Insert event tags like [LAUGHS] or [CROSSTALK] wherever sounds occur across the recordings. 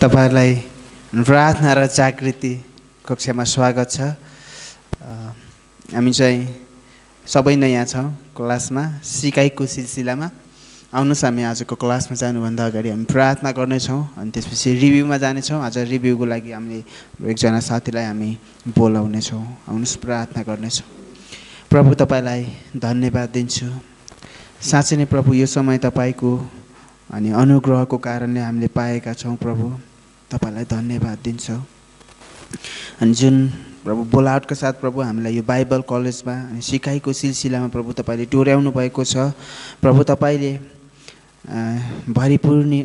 तपाईँहरूलाई प्रार्थना र जागृति कक्षामा स्वागत छ। हामी चाहिँ सबै नयाँ छौँ क्लासमा सिकाइको सिलसिलामा। आउनुहोस् हामी आजको क्लासमा जानुभन्दा अगाडि हामी प्रार्थना गर्नेछौँ अनि त्यसपछि रिभ्यूमा जानेछौँ। आज रिभ्यूको लागि हामीले एकजना साथीलाई हामी बोलाउनेछौँ। आउनुहोस् प्रार्थना गर्नेछौँ। प्रभु तपाईँलाई धन्यवाद दिन्छु। साँच्चै नै प्रभु यो समय तपाईँको अनि अनुग्रहको कारणले हामीले पाएका छौँ प्रभु। तपाईँलाई धन्यवाद दिन्छौँ। अनि जुन प्रभु बोलावटका साथ प्रभु हामीलाई यो बाइबल कलेजमा अनि सिकाइको सिलसिलामा प्रभु तपाईँले डोर्याउनु भएको छ। प्रभु तपाईँले भरिपूर्णी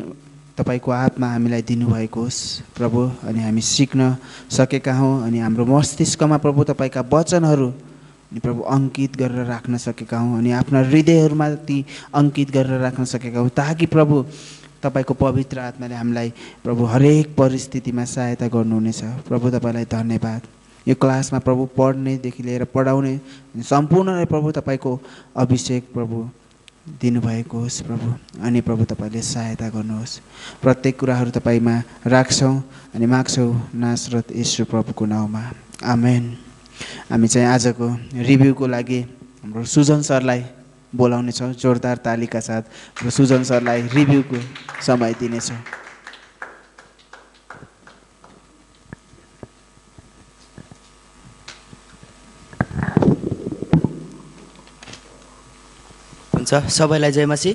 तपाईँको आत्मा हामीलाई दिनुभएको होस्। प्रभु अनि हामी सिक्न सकेका हौँ अनि हाम्रो मस्तिष्कमा प्रभु तपाईँका वचनहरू अनि प्रभु अङ्कित गरेर राख्न सकेका हौँ अनि आफ्ना हृदयहरूमा ती अङ्कित गरेर राख्न सकेका हौँ ताकि प्रभु तपाईँको पवित्र आत्माले हामीलाई प्रभु हरेक परिस्थितिमा सहायता गर्नुहुनेछ। प्रभु तपाईँलाई धन्यवाद। यो क्लासमा प्रभु पढ्नेदेखि लिएर पढाउने सम्पूर्ण प्रभु तपाईँको अभिषेक प्रभु दिनुभएको होस् प्रभु। अनि प्रभु तपाईँले सहायता गर्नुहोस्। प्रत्येक कुराहरू तपाईँमा राख्छौँ अनि माग्छौँ नासरत ईश्वर प्रभुको नाउँमा। आमेन। हामी चाहिँ आजको रिभ्यूको लागि हाम्रो सुजन सरलाई बोलाउनेछौँ जोरदार तालीका साथ सुजन सरलाई रिभ्यूको समय दिनेछौँ। हुन्छ सबैलाई जय मसी।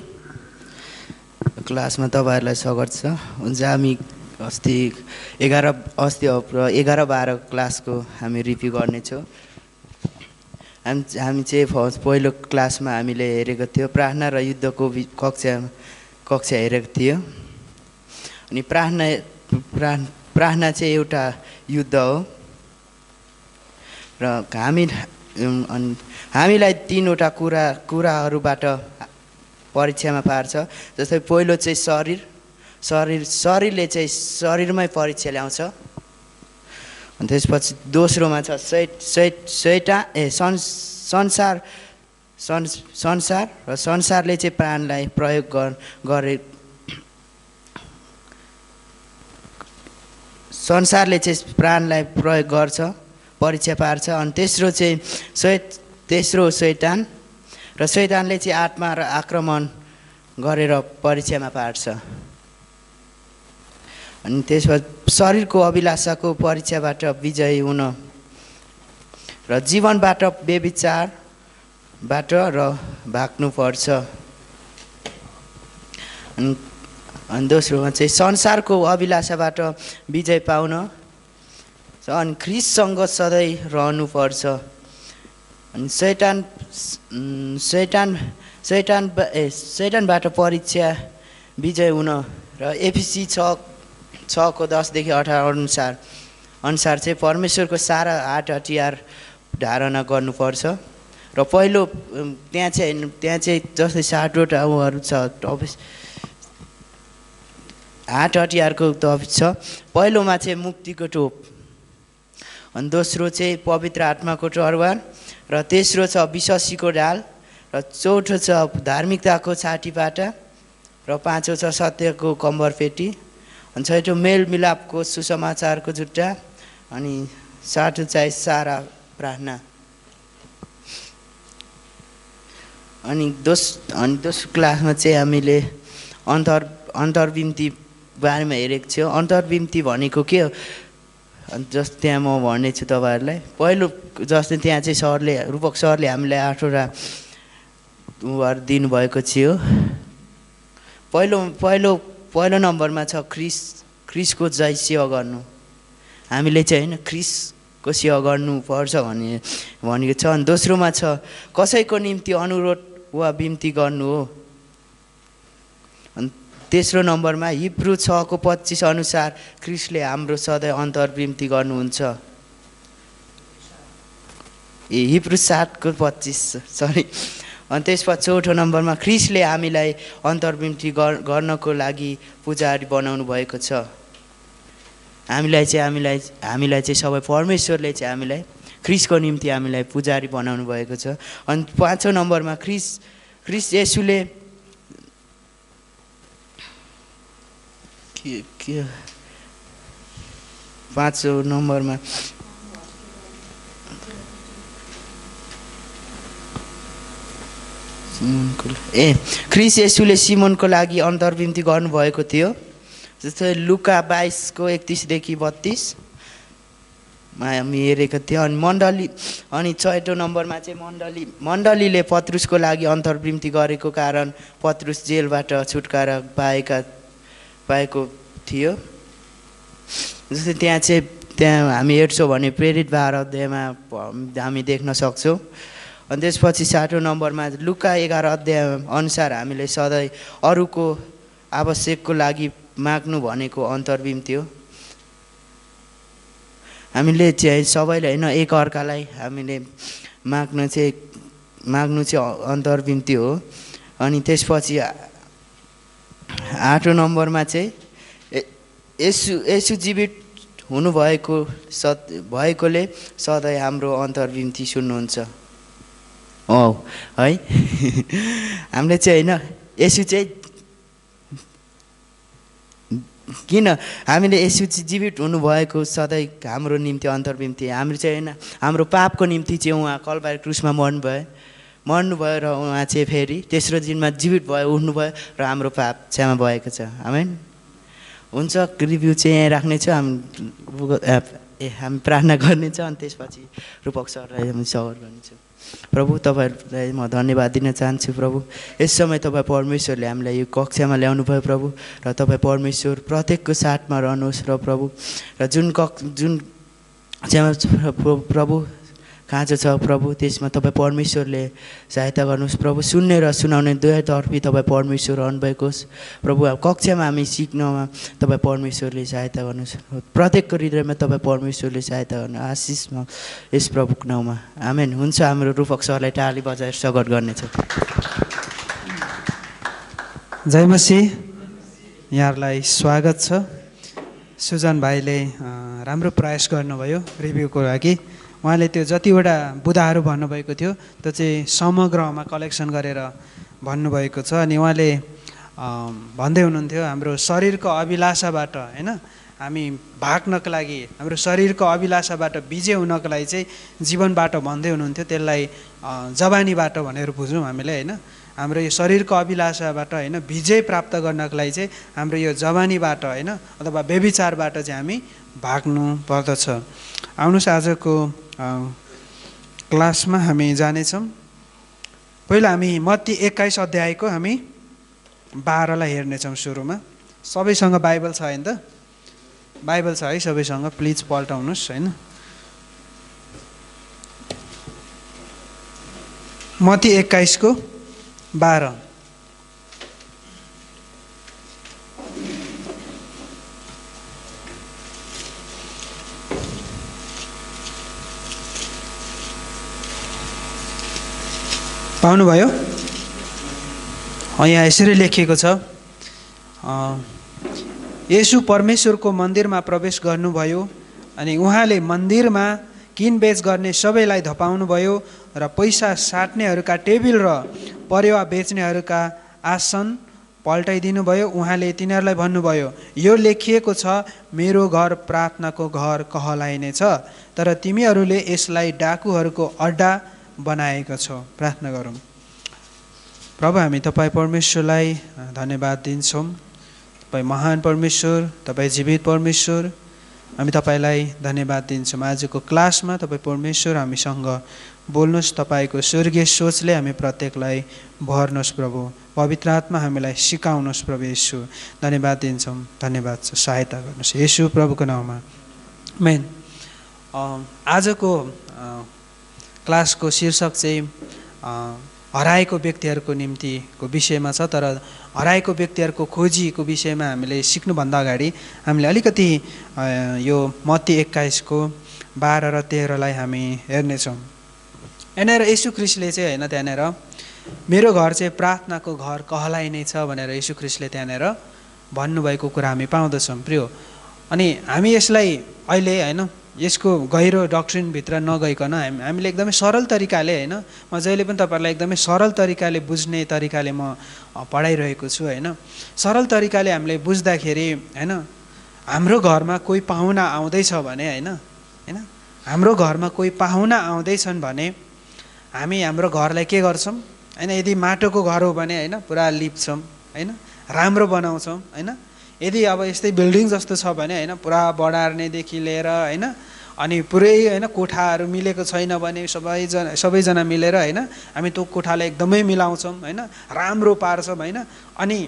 क्लासमा तपाईँहरूलाई स्वागत छ। हुन्छ हामी अस्ति एघार अस्ति एघार बाह्र क्लासको हामी रिभ्यू गर्नेछौँ। हामी हामी चाहिँ फर्स्ट पहिलो क्लासमा हामीले हेरेको थियो प्रार्थना र युद्धको कक्षा कक्षा हेरेको थियो। अनि प्रार्थना प्रा प्रार्थना चाहिँ एउटा युद्ध हो। र हामी अनि हामीलाई तिनवटा कुरा कुराहरूबाट परीक्षामा पार्छ। जस्तै पहिलो चाहिँ शरीर शरीर शरीरले चाहिँ शरीरमै परीक्षा ल्याउँछ। अनि त्यसपछि दोस्रोमा छ सै सै सैटा ए सन् संसार संसार र संसारले चाहिँ प्राणलाई प्रयोग गर संसारले चाहिँ प्राणलाई प्रयोग गर्छ परीक्षा पार्छ अनि तेस्रो चाहिँ सै तेस्रो शैतान र शैतानले चाहिँ आत्मा र आक्रमण गरेर परीक्षामा पार्छ। अनि त्यसपछि शरीरको अभिलाषाको परीक्षाबाट विजयी हुन र जीवनबाट बेविचारबाट र भाग्नुपर्छ। अनि अनि दोस्रोमा चाहिँ संसारको अभिलाषाबाट विजय पाउन अनि ख्रिससँग सधैँ रहनुपर्छ। अनि उम्, शैतान शैतान ए शैतानबाट परीक्षा विजय हुन र एफिसी छ छको दसदेखि अठार अनुसार अनुसार चाहिँ परमेश्वरको सारा आठ हतियार धारणा गर्नुपर्छ। र पहिलो त्यहाँ चाहिँ त्यहाँ चाहिँ जस्तै सातवटा उहरू छ टपिक हाट हतियारको टपिक छ। पहिलोमा चाहिँ मुक्तिको टोप। अनि दोस्रो चाहिँ पवित्र आत्माको टरवार। र तेस्रो छ विश्वासीको ढाल। र चौथो छ धार्मिकताको छातीपाटा र पाँचौँ छ सत्यको कम्बरपेटी अनि छैटौँ मेलमिलापको सुसमाचारको जुट्टा अनि सातौँ चाहिँ सारा प्रार्थना। अनि दोस अनि दोस्रो क्लासमा चाहिँ हामीले अन्तर अन्तर्विम्ती बारेमा हेरेको थियो। अन्तर्विम्ती भनेको के हो? जस्तो त्यहाँ म भन्नेछु तपाईँहरूलाई। पहिलो जस्तै त्यहाँ चाहिँ सरले रूपक सरले हामीलाई आठवटा उहरू दिनुभएको थियो। पहिलो पहिलो पहिलो नम्बरमा छ क्रिस क्रिसको जय सेवा गर्नु। हामीले चाहिँ होइन क्रिसको सेवा गर्नुपर्छ भन्ने भनेको छ। अनि दोस्रोमा छ कसैको निम्ति अनुरोध वा बिन्ती गर्नु हो? अनि तेस्रो नम्बरमा हिब्रू छको पच्चिस अनुसार क्रिसले हाम्रो सधैँ अन्तर्विम्ती गर्नुहुन्छ। ए हिब्रू सातको पच्चिस सरी अनि त्यसपछि चौथो नम्बरमा क्रिसले हामीलाई अन्तर्विम्ती गर गर्नको लागि पुजारी बनाउनु भएको छ। हामीलाई चाहिँ हामीलाई हामीलाई चाहिँ सबै परमेश्वरले चाहिँ हामीलाई क्रिसको निम्ति हामीलाई पुजारी बनाउनु भएको छ। अनि पाँचौँ नम्बरमा क्रिस क्रिस यसुले पाँचौँ नम्बरमा सिमोनको ए क्रिस यसुले सिमोनको लागि अन्तर्विन्ती गर्नुभएको थियो। जस्तै लुका बाइसको एकतिसदेखि बत्तिसमा हामी हेरेको थियो। अनि मण्डली अनि छैटौँ नम्बरमा चाहिँ मण्डली मण्डलीले पत्रुसको लागि अन्तर्विन्ती गरेको कारण पत्रुस जेलबाट छुटकारा पाएका पाएको थियो। जस्तै त्यहाँ चाहिँ त्यहाँ हामी हेर्छौँ भने प्रेरित अध्यायमा हामी देख्न सक्छौँ। अनि त्यसपछि सातौँ नम्बरमा लुका एघार अध्याय अनुसार हामीले सधैँ अरूको आवश्यकको लागि माग्नु भनेको अन्तर्विम थियो। हामीले चाहिँ सबैले होइन एक अर्कालाई हामीले माग्नु चाहिँ माग्नु चाहिँ अन्तर्विन्ती हो अनि त्यसपछि आठौँ नम्बरमा चाहिँ यसु यसु जीवित हुनुभएको सत् भएकोले सधैँ हाम्रो अन्तर्विन्ती सुन्नुहुन्छ। औ। है? हामीले चाहिँ होइन यसु चाहिँ किन हामीले यसु जीवित हुनुभएको सधैँ हाम्रो निम्ति अन्तर्विन्ती हाम्रो चाहिँ होइन हाम्रो पापको निम्ति चाहिँ उहाँ कलबार क्रुसमा मर्नुभयो। मर्नुभयो र उहाँ चाहिँ फेरि तेस्रो दिनमा जीवित भयो उठ्नुभयो र हाम्रो पाप क्षमा भएको छ। हामी हुन्छ रिभ्यू चाहिँ यहाँ राख्नेछु हामी ए हामी प्रार्थना गर्नेछौँ अनि त्यसपछि रूपक सरलाई हामी सवर गर्नेछौँ। प्रभु तपाईँहरूलाई म धन्यवाद दिन चाहन्छु प्रभु। यस समय तपाईँ परमेश्वरले हामीलाई यो कक्षामा ल्याउनु भयो प्रभु र तपाईँ परमेश्वर प्रत्येकको साथमा रहनुहोस् र प्रभु र जुन कक्ष जुन प्रभु खाँचो छ। प्रभु त्यसमा तपाईँ परमेश्वरले सहायता गर्नुहोस्। प्रभु सुन्ने र सुनाउने दुवैतर्फी तपाईँ परमेश्वर रहनुभएको होस्। प्रभु अब कक्षामा हामी सिक्नमा तपाईँ परमेश्वरले सहायता गर्नुहोस्। प्रत्येकको हृदयमा तपाईँ परमेश्वरले सहायता गर्नु। आशिषमा यस प्रभुको नाउँमा। आमेन। हुन्छ हाम्रो रूपक सरलाई टाली बजाएर स्वागत गर्नेछ। जय मसी। यहाँहरूलाई स्वागत छ। सुजन भाइले राम्रो प्रयास गर्नुभयो रिभ्यूको लागि। उहाँले त्यो जतिवटा बुदाहरू भन्नुभएको थियो त्यो चाहिँ समग्रमा कलेक्सन गरेर भन्नुभएको छ। अनि उहाँले भन्दै हुनुहुन्थ्यो हाम्रो शरीरको अभिलाषाबाट होइन हामी भाग्नको लागि हाम्रो शरीरको अभिलाषाबाट विजय हुनको लागि चाहिँ जीवनबाट भन्दै हुनुहुन्थ्यो। त्यसलाई जवानीबाट भनेर बुझौँ हामीले होइन। हाम्रो यो शरीरको अभिलाषाबाट होइन विजय प्राप्त गर्नको लागि चाहिँ हाम्रो यो जवानीबाट होइन अथवा व्यविचारबाट चाहिँ हामी भाग्नु पर्दछ। आउनुहोस् आजको क्लासमा हामी जानेछौँ। पहिला हामी मत्ती एक्काइस अध्यायको हामी बाह्रलाई हेर्नेछौँ सुरुमा। सबैसँग बाइबल छ होइन त? बाइबल छ है सबैसँग प्लिज पल्टाउनुहोस् होइन? मती एक्काइसको बाह्र। पाउनुभयो? यहाँ यसरी लेखिएको छ। यसु परमेश्वरको मन्दिरमा प्रवेश गर्नुभयो अनि उहाँले मन्दिरमा किनबेच गर्ने सबैलाई धपाउनुभयो र पैसा साट्नेहरूका टेबिल र परेवा बेच्नेहरूका आसन पल्टाइदिनु भयो उहाँले तिनीहरूलाई भन्नुभयो यो लेखिएको छ मेरो घर प्रार्थनाको घर कहलाइनेछ तर तिमीहरूले यसलाई डाकुहरूको अड्डा बनाएको छौ। प्रार्थना गरौँ। प्रभु हामी तपाईँ परमेश्वरलाई धन्यवाद दिन्छौँ। तपाईँ महान परमेश्वर तपाईँ जीवित परमेश्वर हामी तपाईँलाई धन्यवाद दिन्छौँ। आजको क्लासमा तपाईँ परमेश्वर हामीसँग बोल्नुहोस्। तपाईँको स्वर्गीय सोचले हामी प्रत्येकलाई भर्नुहोस् प्रभु। पवित्र आत्मा हामीलाई सिकाउनुहोस् प्रभु यसु धन्यवाद दिन्छौँ। धन्यवाद सहायता गर्नुहोस्। यसु प्रभुको नाउँमा। मेन आजको क्लासको शीर्षक चाहिँ हराएको व्यक्तिहरूको निम्तिको विषयमा छ तर हराएको व्यक्तिहरूको खोजीको विषयमा हामीले सिक्नुभन्दा अगाडि हामीले अलिकति यो मती एक्काइसको बाह्र र तेह्रलाई हामी हेर्नेछौँ। यहाँनिर यशु ख्रिस्टले चाहिँ होइन त्यहाँनिर मेरो घर चाहिँ प्रार्थनाको घर कहलाइने छ? भनेर यशु ख्रिस्टले त्यहाँनिर भन्नुभएको कुरा हामी पाउँदछौँ प्रियो। अनि हामी यसलाई अहिले होइन यसको गहिरो डक्ट्रिनभित्र नगइकन हामी हामीले एकदमै सरल तरिकाले होइन? म जहिले पनि तपाईँहरूलाई एकदमै सरल तरिकाले बुझ्ने तरिकाले म पढाइरहेको छु होइन? सरल तरिकाले हामीले बुझ्दाखेरि होइन? हाम्रो घरमा कोही पाहुना आउँदैछ भने होइन? होइन? हाम्रो घरमा कोही पाहुना आउँदैछन् भने हामी हाम्रो घरलाई के गर्छौँ? होइन यदि माटोको घर हो भने होइन? पुरा लिप्छौँ होइन? राम्रो बनाउँछौँ होइन? यदि अब यस्तै बिल्डिङ जस्तो छ भने होइन पुरा बढार्नेदेखि लिएर होइन अनि पुरै होइन कोठाहरू मिलेको छैन भने सबैजना सबैजना मिलेर होइन हामी त्यो कोठालाई एकदमै मिलाउँछौँ होइन राम्रो पार्छौँ होइन अनि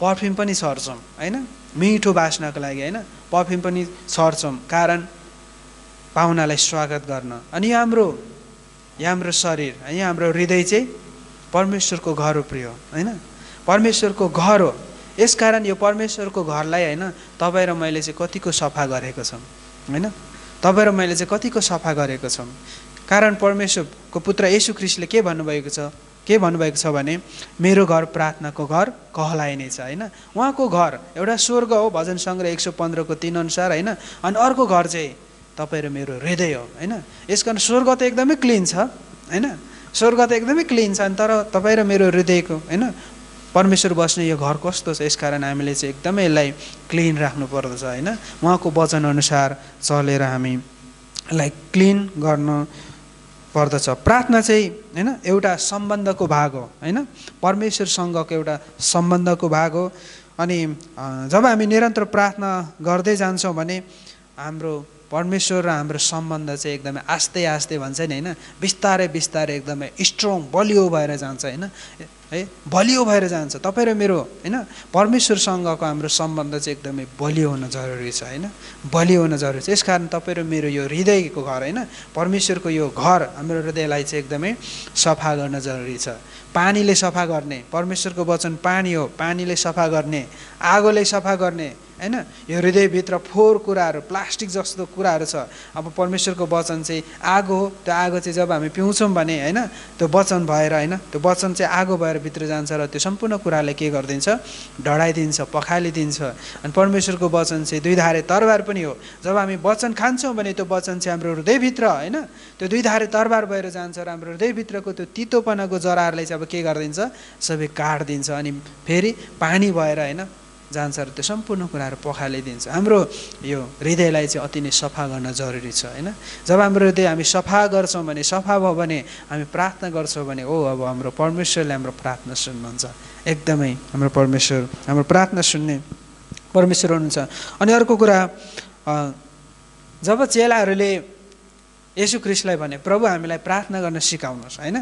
पर्फ्युम पनि छर्छौँ होइन मिठो बाँच्नको लागि होइन पर्फ्युम पनि छर्छौँ कारण पाहुनालाई स्वागत गर्न। अनि हाम्रो यो हाम्रो शरीर यहाँ हाम्रो हृदय चाहिँ परमेश्वरको घर हो प्रिय होइन? परमेश्वरको घर हो। यसकारण यो परमेश्वरको घरलाई होइन तपाईँ र मैले चाहिँ कतिको सफा गरेको छौँ होइन? तपाईँ र मैले चाहिँ कतिको सफा गरेको छौँ? कारण परमेश्वरको पुत्र येशु ख्रिस्टले के भन्नुभएको छ? के भन्नुभएको छ भने मेरो घर प्रार्थनाको घर कहलाइने छ होइन? उहाँको घर एउटा स्वर्ग हो भजन सङ्ग्रह एक सौ पन्ध्रको तिन अनुसार होइन? अनि अर्को घर चाहिँ तपाईँ र मेरो हृदय हो होइन? यस कारण स्वर्ग त एकदमै क्लिन छ होइन? स्वर्ग त एकदमै क्लिन छ अनि तर तपाईँ र मेरो हृदयको होइन? परमेश्वर बस्ने यो घर कस्तो छ यसकारण हामीले चाहिँ एकदमै यसलाई क्लिन राख्नु पर्दछ होइन? उहाँको वचनअनुसार चलेर हामी यसलाई क्लिन गर्न पर्दछ। प्रार्थना चाहिँ होइन एउटा सम्बन्धको भाग हो होइन? परमेश्वरसँगको एउटा सम्बन्धको भाग हो। अनि जब हामी निरन्तर प्रार्थना गर्दै जान्छौँ भने हाम्रो परमेश्वर र हाम्रो सम्बन्ध चाहिँ एकदमै आस्ते आस्ते भन्छ नि होइन? बिस्तारै बिस्तारै एकदमै स्ट्रङ बलियो भएर जान्छ होइन? है? बलियो भएर जान्छ। तपाईँ र मेरो होइन? परमेश्वरसँगको हाम्रो सम्बन्ध चाहिँ एकदमै बलियो हुन जरुरी छ होइन? बलियो हुन जरुरी छ। यसकारण तपाईँ र मेरो यो हृदयको घर होइन? परमेश्वरको यो घर हाम्रो हृदयलाई चाहिँ एकदमै सफा गर्न जरुरी छ। पानीले सफा गर्ने परमेश्वरको वचन पानी हो। पानीले सफा गर्ने आगोले सफा गर्ने होइन? यो हृदयभित्र फोहोर कुराहरू प्लास्टिक जस्तो कुराहरू छ। अब परमेश्वरको वचन चाहिँ आगो हो। त्यो आगो चाहिँ जब हामी पिउँछौँ भने होइन त्यो वचन भएर होइन त्यो वचन चाहिँ आगो भएर भित्र जान्छ र त्यो सम्पूर्ण कुरालाई के गरिदिन्छ? ढडाइदिन्छ पखालिदिन्छ। अनि परमेश्वरको वचन चाहिँ दुई धारे तरबार पनि हो। जब हामी वचन खान्छौँ भने त्यो वचन चाहिँ हाम्रो हृदयभित्र होइन त्यो दुई धारे तरबार भएर जान्छ र हाम्रो हृदयभित्रको त्यो तितोपनाको जराहरूलाई चाहिँ अब के गरिदिन्छ? सबै काटिदिन्छ अनि फेरि पानी भएर होइन जान्छ र त्यो सम्पूर्ण कुराहरू पखालिदिन्छ। हाम्रो यो हृदयलाई चाहिँ अति नै सफा गर्न जरुरी छ होइन? जब हाम्रो हृदय हामी सफा गर्छौँ भने सफा भयो भने हामी प्रार्थना गर्छौँ भने ओ अब हाम्रो परमेश्वरले हाम्रो प्रार्थना सुन्नुहुन्छ। एकदमै हाम्रो परमेश्वर हाम्रो प्रार्थना सुन्ने परमेश्वर हुनुहुन्छ। अनि अर्को कुरा जब चेलाहरूले यसु ख्रिस्टलाई भने प्रभु हामीलाई प्रार्थना गर्न सिकाउनुहोस्। होइन?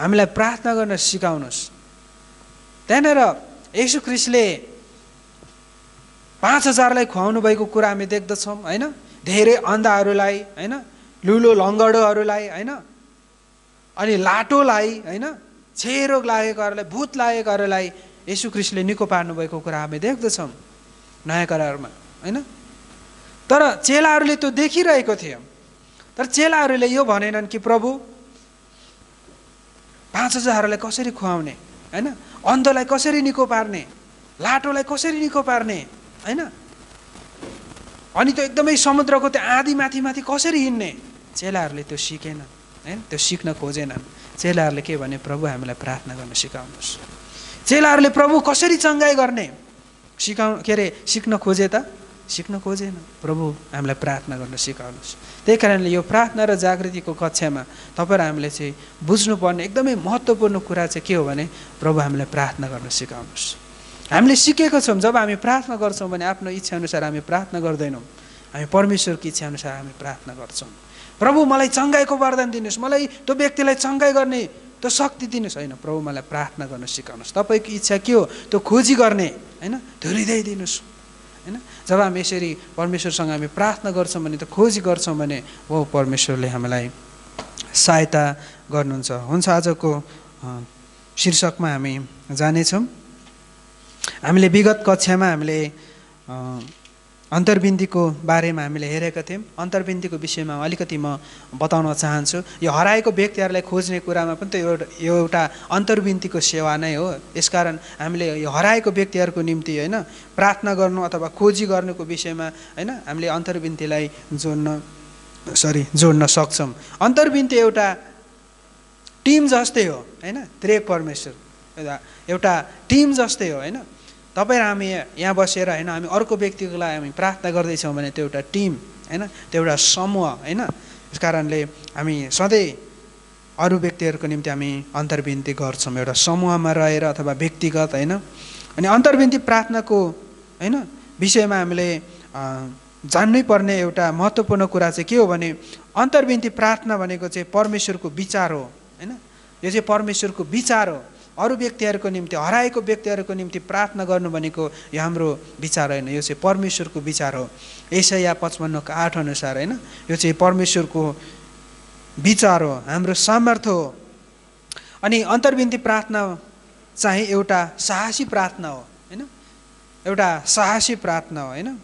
हामीलाई प्रार्थना गर्न सिकाउनुहोस्। त्यहाँनिर यसु ख्रिस्टले पाँच हजारलाई खुवाउनु भएको कुरा हामी देख्दछौँ होइन? धेरै अन्धाहरूलाई होइन? लुलो लङ्गडोहरूलाई होइन? अनि लाटोलाई होइन? छेरोग लागेकोहरूलाई भूत लागेकोहरूलाई यसु क्रिस्टले निको पार्नुभएको कुरा हामी देख्दछौँ नयाँ करारमा होइन? तर चेलाहरूले त्यो देखिरहेको थियो। तर चेलाहरूले यो भनेनन् कि प्रभु पाँच हजारहरूलाई कसरी खुवाउने होइन? अन्धलाई कसरी निको पार्ने? लाटोलाई कसरी निको पार्ने? होइन? अनि त्यो एकदमै समुद्रको त्यो आधी माथि माथि कसरी हिँड्ने? चेलाहरूले त्यो सिकेन होइन? त्यो सिक्न खोजेनन्। चेलाहरूले के भने प्रभु हामीलाई प्रार्थना गर्न सिकाउनुहोस्। चेलाहरूले प्रभु कसरी चङ्गाई गर्ने? सिकाउ के अरे सिक्न खोजे त? सिक्न खोजेन प्रभु हामीलाई प्रार्थना गर्न सिकाउनुहोस्। त्यही कारणले यो प्रार्थना र जागृतिको कक्षामा तपाईँ र हामीले चाहिँ बुझ्नुपर्ने एकदमै महत्त्वपूर्ण कुरा चाहिँ के हो भने प्रभु हामीलाई प्रार्थना गर्न सिकाउनुहोस्। हामीले सिकेको छौँ जब हामी प्रार्थना गर्छौँ भने आफ्नो इच्छाअनुसार हामी प्रार्थना गर्दैनौँ। हामी परमेश्वरको इच्छाअनुसार हामी प्रार्थना गर्छौँ। प्रभु मलाई चङ्गाइको वरदान दिनुहोस्। मलाई त्यो व्यक्तिलाई चङ्गाइ गर्ने त्यो शक्ति दिनुहोस्। होइन प्रभु मलाई प्रार्थना गर्न सिकाउनुहोस्। तपाईँको इच्छा के हो? त्यो खोजी गर्ने। होइन त्यो हृदय दिनुहोस्। होइन जब हामी यसरी परमेश्वरसँग हामी प्रार्थना गर्छौँ भने त खोजी गर्छौँ भने हो परमेश्वरले हामीलाई सहायता गर्नुहुन्छ। हुन्छ आजको शीर्षकमा हामी जानेछौँ। हामीले विगत कक्षामा हामीले अन्तर्बिन्दीको बारेमा हामीले हेरेका थियौँ। अन्तर्बिन्दीको विषयमा अलिकति म बताउन चाहन्छु। यो हराएको व्यक्तिहरूलाई खोज्ने कुरामा पनि त एउटा यो एउटा अन्तर्बिन्दीको सेवा नै हो। यसकारण हामीले यो हराएको व्यक्तिहरूको निम्ति होइन प्रार्थना गर्नु अथवा खोजी गर्नुको विषयमा होइन हामीले अन्तर्बिन्तीलाई जोड्न सरी जोड्न सक्छौँ। अन्तर्बिन्ती एउटा टिम जस्तै हो होइन? त्रेक परमेश्वर। एउटा टिम जस्तै हो होइन? तपाईँ र हामी यहाँ बसेर होइन हामी अर्को व्यक्तिको लागि हामी प्रार्थना गर्दैछौँ भने त्यो एउटा टिम होइन? त्यो एउटा समूह होइन? त्यस कारणले हामी सधैँ अरू व्यक्तिहरूको निम्ति हामी अन्तर्विन्ती गर्छौँ। एउटा समूहमा रहेर अथवा व्यक्तिगत होइन? अनि अन्तर्विन्ती प्रार्थनाको होइन विषयमा हामीले जान्नै पर्ने एउटा महत्त्वपूर्ण कुरा चाहिँ के हो भने अन्तर्विन्ती प्रार्थना भनेको चाहिँ परमेश्वरको विचार हो होइन? यो चाहिँ परमेश्वरको विचार हो। अरू व्यक्तिहरूको निम्ति हराएको व्यक्तिहरूको निम्ति प्रार्थना गर्नु भनेको यो हाम्रो विचार होइन। यो चाहिँ परमेश्वरको विचार हो। या पचपन्नको आठ अनुसार होइन यो चाहिँ परमेश्वरको विचार हो हाम्रो सामर्थ्य हो। अनि अन्तर्विन्ती प्रार्थना चाहिँ एउटा साहसी प्रार्थना हो होइन? एउटा साहसी प्रार्थना हो होइन?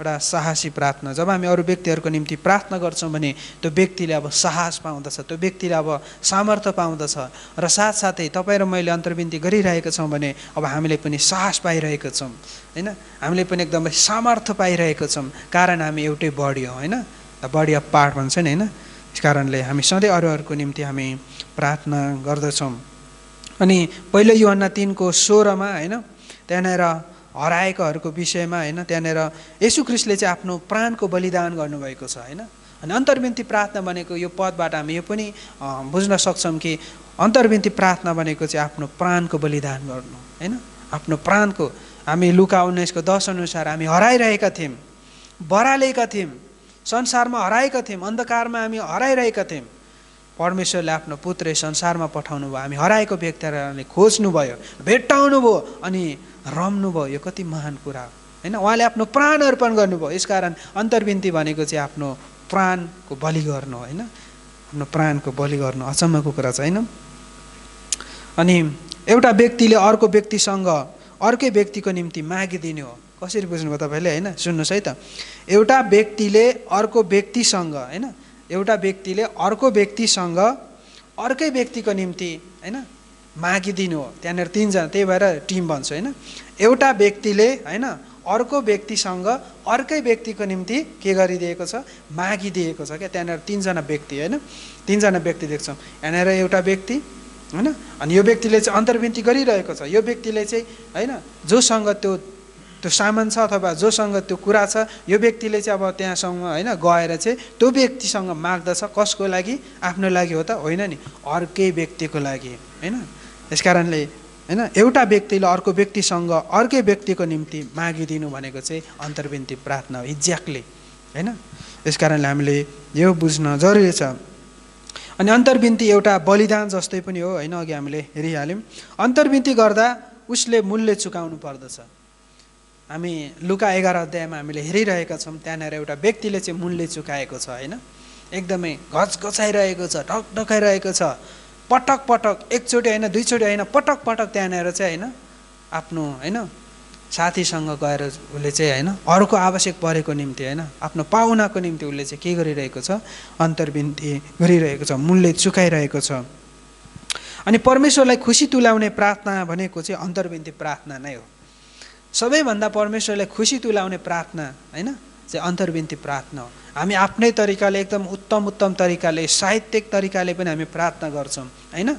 एउटा साहसी प्रार्थना। जब हामी अरू व्यक्तिहरूको निम्ति प्रार्थना गर्छौँ भने त्यो व्यक्तिले अब साहस पाउँदछ त्यो व्यक्तिले अब सामर्थ्य पाउँदछ र साथसाथै तपाईँ र मैले अन्तर्विन्ती गरिरहेका छौँ भने अब हामीले पनि साहस पाइरहेका छौँ होइन? हामीले पनि एकदमै सामर्थ्य पाइरहेका छौँ कारण हामी एउटै बडी हो होइन? बडी अफ पार्ट भन्छ नि होइन? त्यस कारणले हामी सधैँ अरूहरूको निम्ति हामी प्रार्थना गर्दछौँ। अनि पहिलो युहन्ना तिनको सोह्रमा होइन? त्यहाँनिर हराएकोहरूको विषयमा होइन त्यहाँनिर यसु ख्रिस्टले चाहिँ आफ्नो प्राणको बलिदान गर्नुभएको छ होइन। अनि अन्तर्विन्ती प्रार्थना भनेको यो पदबाट हामी यो पनि बुझ्न सक्छौँ कि अन्तर्विन्ती प्रार्थना भनेको चाहिँ आफ्नो प्राणको बलिदान गर्नु होइन। आफ्नो प्राणको हामी लुका उन्नाइसको दस अनुसार हामी हराइरहेका थियौँ बरालेका थियौँ संसारमा हराएका थियौँ अन्धकारमा हामी हराइरहेका थियौँ। परमेश्वरले आफ्नो पुत्रै संसारमा पठाउनु भयो हामी हराएको व्यक्तिहरूले खोज्नुभयो भेट्टाउनु भयो अनि रम्नुभयो यो कति महान कुरा हो। होइन? उहाँले आफ्नो प्राण अर्पण गर्नुभयो। यसकारण अन्तर्विन्ती भनेको चाहिँ आफ्नो प्राणको बलि गर्नु होइन? आफ्नो प्राणको बलि गर्नु अचम्मको कुरा छ होइन? अनि एउटा व्यक्तिले अर्को व्यक्तिसँग अर्कै व्यक्तिको निम्ति मागिदिने हो। कसरी बुझ्नुभयो तपाईँले होइन? सुन्नुहोस् है त। एउटा व्यक्तिले अर्को व्यक्तिसँग होइन? एउटा व्यक्तिले अर्को व्यक्तिसँग अर्कै व्यक्तिको निम्ति होइन? मागिदिनु हो। त्यहाँनिर तिनजना त्यही भएर टिम भन्छ होइन? एउटा व्यक्तिले होइन अर्को व्यक्तिसँग अर्कै व्यक्तिको निम्ति के गरिदिएको छ? मागिदिएको छ क्या? त्यहाँनिर तिनजना व्यक्ति होइन? तिनजना व्यक्ति देख्छौँ। यहाँनिर एउटा व्यक्ति होइन? अनि यो व्यक्तिले चाहिँ अन्तर्विन्ती गरिरहेको छ। यो व्यक्तिले चाहिँ होइन जोसँग त्यो त्यो सामान छ अथवा जोसँग त्यो कुरा छ यो व्यक्तिले चाहिँ अब त्यहाँसँग होइन गएर चाहिँ त्यो व्यक्तिसँग माग्दछ। कसको लागि? आफ्नो लागि हो त होइन नि? अर्कै व्यक्तिको लागि होइन? त्यस कारणले होइन एउटा व्यक्तिले अर्को व्यक्तिसँग अर्कै व्यक्तिको निम्ति मागिदिनु भनेको चाहिँ अन्तर्विन्ती प्रार्थना हो एक्ज्याक्टली होइन? यस कारणले हामीले यो बुझ्न जरुरी छ। अनि अन्तर्विन्ती एउटा बलिदान जस्तै पनि हो होइन अघि हामीले हेरिहाल्यौँ। अन्तर्विन्ती गर्दा उसले मूल्य चुकाउनु पर्दछ। हामी लुका एघार अध्यायमा हामीले हेरिरहेका छौँ त्यहाँनिर एउटा व्यक्तिले चाहिँ मूल्य चुकाएको छ होइन? एकदमै घचघचाइरहेको छ ढकढकाइरहेको छ। पटक पटक एकचोटि होइन दुईचोटि होइन पटक पटक त्यहाँनिर चाहिँ होइन आफ्नो होइन साथीसँग गएर उसले चाहिँ होइन अरूको आवश्यक परेको निम्ति होइन आफ्नो पाहुनाको निम्ति उसले चाहिँ के गरिरहेको छ अन्तर्विन्ती गरिरहेको छ मूल्य चुकाइरहेको छ। अनि परमेश्वरलाई खुसी तुल्याउने प्रार्थना भनेको चाहिँ अन्तर्विन्ती प्रार्थना नै हो। सबैभन्दा परमेश्वरलाई खुसी तुल्याउने प्रार्थना होइन चाहिँ अन्तर्विन्ती प्रार्थना हो। हामी आफ्नै तरिकाले एकदम उत्तम उत्तम तरिकाले साहित्यिक तरिकाले पनि हामी प्रार्थना गर्छौँ होइन?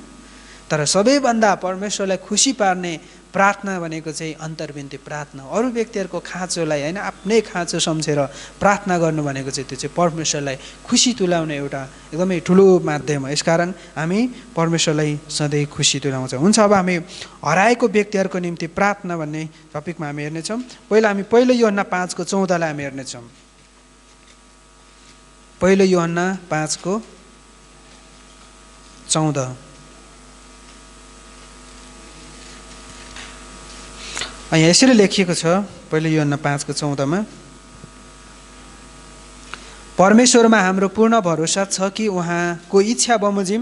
तर सबैभन्दा परमेश्वरलाई खुसी पार्ने प्रार्थना भनेको चाहिँ अन्तर्विन्ती प्रार्थना अरू व्यक्तिहरूको खाँचोलाई होइन आफ्नै खाँचो सम्झेर प्रार्थना गर्नु भनेको चाहिँ त्यो चाहिँ परमेश्वरलाई खुसी तुल्याउने एउटा एकदमै ठुलो माध्यम हो। यसकारण हामी परमेश्वरलाई सधैँ खुसी तुल्याउँछौँ। हुन्छ अब हामी हराएको व्यक्तिहरूको निम्ति प्रार्थना भन्ने टपिकमा हामी हेर्नेछौँ। पहिला हामी पहिलो योहन्ना पाँचको चौधलाई हामी हेर्नेछौँ। पहिलो योहन्ना पाँचको चौध। यहाँ यसरी लेखिएको छ पहिलो योहन्ना पाँचको चौधमा। परमेश्वरमा हाम्रो पूर्ण भरोसा छ कि उहाँको इच्छा बमोजिम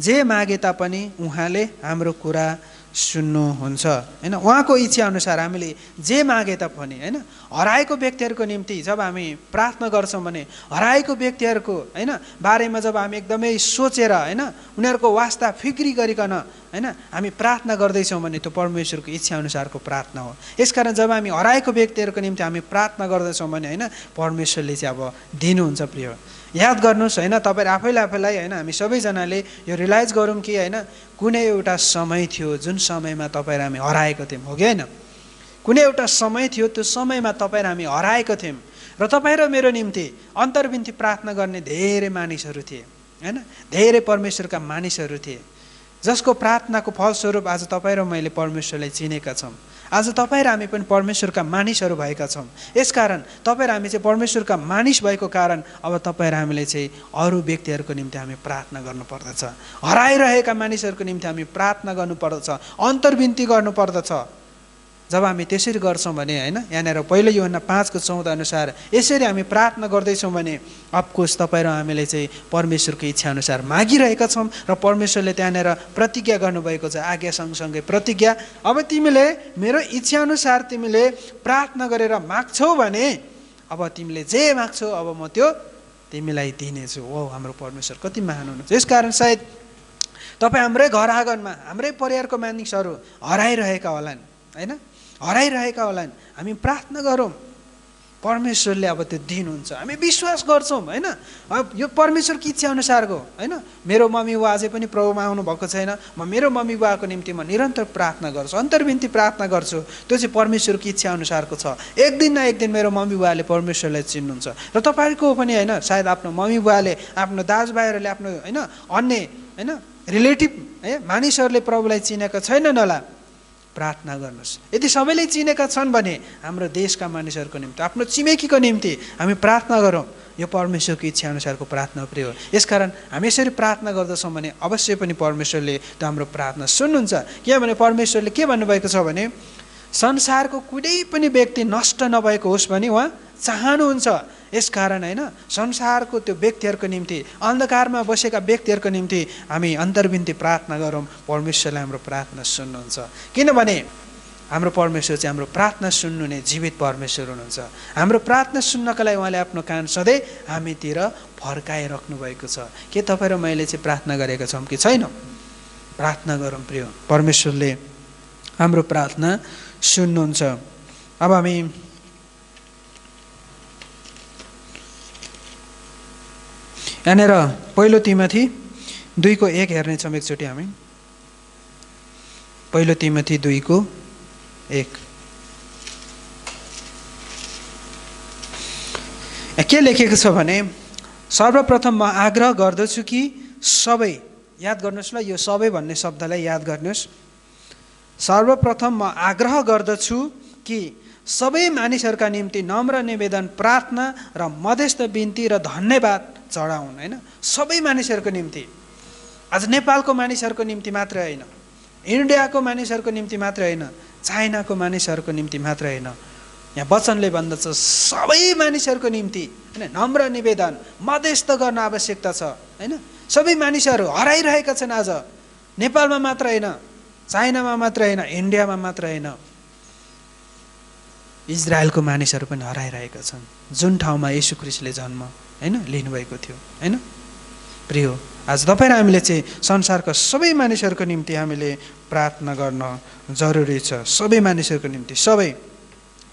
जे मागे तापनि उहाँले हाम्रो कुरा सुन्नुहुन्छ होइन? उहाँको इच्छा अनुसार हामीले जे मागे तापनि होइन? हराएको व्यक्तिहरूको निम्ति जब हामी प्रार्थना गर्छौँ भने हराएको व्यक्तिहरूको होइन? बारेमा जब हामी एकदमै सोचेर होइन? उनीहरूको वास्ता फिक्री गरिकन होइन? हामी प्रार्थना गर्दैछौँ भने त्यो परमेश्वरको इच्छा अनुसारको प्रार्थना हो। यसकारण जब हामी हराएको व्यक्तिहरूको निम्ति हामी प्रार्थना गर्दैछौँ भने होइन? परमेश्वरले चाहिँ अब दिनुहुन्छ प्रिय। याद गर्नुहोस् होइन तपाईँ आफैले आफैलाई होइन हामी सबैजनाले यो रियलाइज गरौँ कि होइन कुनै एउटा समय थियो जुन समयमा तपाईँ हामी हराएको थियौँ हो कि होइन? कुनै एउटा समय थियो त्यो समयमा तपाईँ र हामी हराएको थियौँ। र तपाईँ र मेरो निम्ति अन्तर्विन्ती प्रार्थना गर्ने धेरै मानिसहरू थिए होइन धेरै परमेश्वरका मानिसहरू थिए जसको प्रार्थनाको फलस्वरूप आज तपाईँ र मैले परमेश्वरलाई चिनेका छौँ। आज तपाईँ र हामी पनि परमेश्वरका मानिसहरू भएका छौँ। यसकारण तपाईँ र हामी चाहिँ परमेश्वरका मानिस भएको कारण अब तपाईँ र हामीले चाहिँ अरू व्यक्तिहरूको निम्ति हामी प्रार्थना गर्नुपर्दछ। हराइरहेका मानिसहरूको निम्ति हामी प्रार्थना गर्नुपर्दछ। अन्तर्विन्ती गर्नुपर्दछ। जब हामी त्यसरी गर्छौँ भने होइन यहाँनिर पहिलो योभन्दा पाँचको चौध अनुसार यसरी हामी प्रार्थना गर्दैछौँ भने अफकोर्स तपाईँ र हामीले चाहिँ परमेश्वरको इच्छाअनुसार मागिरहेका छौँ र परमेश्वरले त्यहाँनिर प्रतिज्ञा गर्नुभएको छ आज्ञा सँगसँगै प्रतिज्ञा। अब तिमीले मेरो इच्छाअनुसार तिमीले प्रार्थना गरेर माग्छौ भने अब तिमीले जे माग्छौ अब म त्यो तिमीलाई दिनेछु। हो हाम्रो परमेश्वर कति महान हुनुहुन्छ। यसकारण सायद तपाईँ हाम्रै घर आँगनमा हाम्रै परिवारको मानिसहरू हराइरहेका होलान् होइन? हराइरहेका होलान्। हामी प्रार्थना गरौँ। परमेश्वरले अब त्यो दिनुहुन्छ। हामी विश्वास गर्छौँ होइन? अब यो परमेश्वरको इच्छा अनुसारको होइन? मेरो मम्मी बुवा अझै पनि प्रभुमा आउनु भएको छैन। म मेरो मम्मी बुवाको निम्ति म निरन्तर प्रार्थना गर्छु अन्तर्विन्ती प्रार्थना गर्छु। त्यो चाहिँ परमेश्वरको इच्छा अनुसारको छ। एक दिन न एक दिन मेरो मम्मी बुवाले परमेश्वरलाई चिन्नुहुन्छ। र तपाईँको पनि होइन सायद आफ्नो मम्मी बुवाले आफ्नो दाजुभाइहरूले आफ्नो होइन अन्य होइन रिलेटिभ है मानिसहरूले प्रभुलाई चिनेका छैनन् होला। प्रार्थना गर्नुहोस्। यदि सबैले चिनेका छन् भने हाम्रो देशका मानिसहरूको निम्ति आफ्नो छिमेकीको निम्ति हामी प्रार्थना गरौँ। यो परमेश्वरको इच्छाअनुसारको प्रार्थना प्रिय हो। यसकारण हामी यसरी प्रार्थना गर्दछौँ भने अवश्य पनि परमेश्वरले त्यो हाम्रो प्रार्थना सुन्नुहुन्छ। किनभने परमेश्वरले के भन्नुभएको छ भने संसारको कुनै पनि व्यक्ति नष्ट नभएको होस् भने उहाँ चाहनुहुन्छ। यसकारण होइन संसारको त्यो व्यक्तिहरूको निम्ति अन्धकारमा बसेका व्यक्तिहरूको निम्ति हामी अन्तर्विन्ती प्रार्थना गरौँ। परमेश्वरले हाम्रो प्रार्थना सुन्नुहुन्छ। किनभने हाम्रो परमेश्वर चाहिँ हाम्रो प्रार्थना सुन्नुहुने जीवित परमेश्वर हुनुहुन्छ। हाम्रो प्रार्थना सुन्नका लागि उहाँले आफ्नो कान सधैँ हामीतिर फर्काइराख्नु भएको छ। के तपाईँ र मैले चाहिँ प्रार्थना गरेका छौँ कि छैनौँ? प्रार्थना गरौँ प्रिय। परमेश्वरले हाम्रो प्रार्थना सुन्नुहुन्छ। अब हामी यहाँनिर पहिलो तिमाथी दुईको एक हेर्नेछौँ एकचोटि हामी। पहिलो तिमाथी दुईको एक। के लेखेको छ भने सर्वप्रथम म आग्रह गर्दछु कि सबै याद गर्नुहोस् ल यो सबै भन्ने शब्दलाई याद गर्नुहोस्। सर्वप्रथम म आग्रह गर्दछु कि सबै मानिसहरूका निम्ति नम्र निवेदन प्रार्थना र मध्यस्थ बिन्ती र धन्यवाद चढाउन् होइन? सबै मानिसहरूको निम्ति। आज नेपालको मानिसहरूको निम्ति मात्रै होइन। इन्डियाको मानिसहरूको निम्ति मात्रै होइन। चाइनाको मानिसहरूको निम्ति मात्रै होइन। यहाँ वचनले भन्दछ सबै मानिसहरूको निम्ति होइन? नम्र निवेदन मध्यस्थ गर्न आवश्यकता छ होइन? सबै मानिसहरू हराइरहेका छन् आज। नेपालमा मात्र होइन चाइनामा मात्र होइन इन्डियामा मात्र होइन। इजरायलको मानिसहरू पनि हराइरहेका छन्। जुन ठाउँमा यशु क्रिस्टले जन्म होइन? लिनुभएको थियो होइन? प्रिय आज तपाईँ र हामीले चाहिँ संसारका सबै मानिसहरूको निम्ति हामीले प्रार्थना गर्न जरुरी छ। सबै मानिसहरूको निम्ति सबै।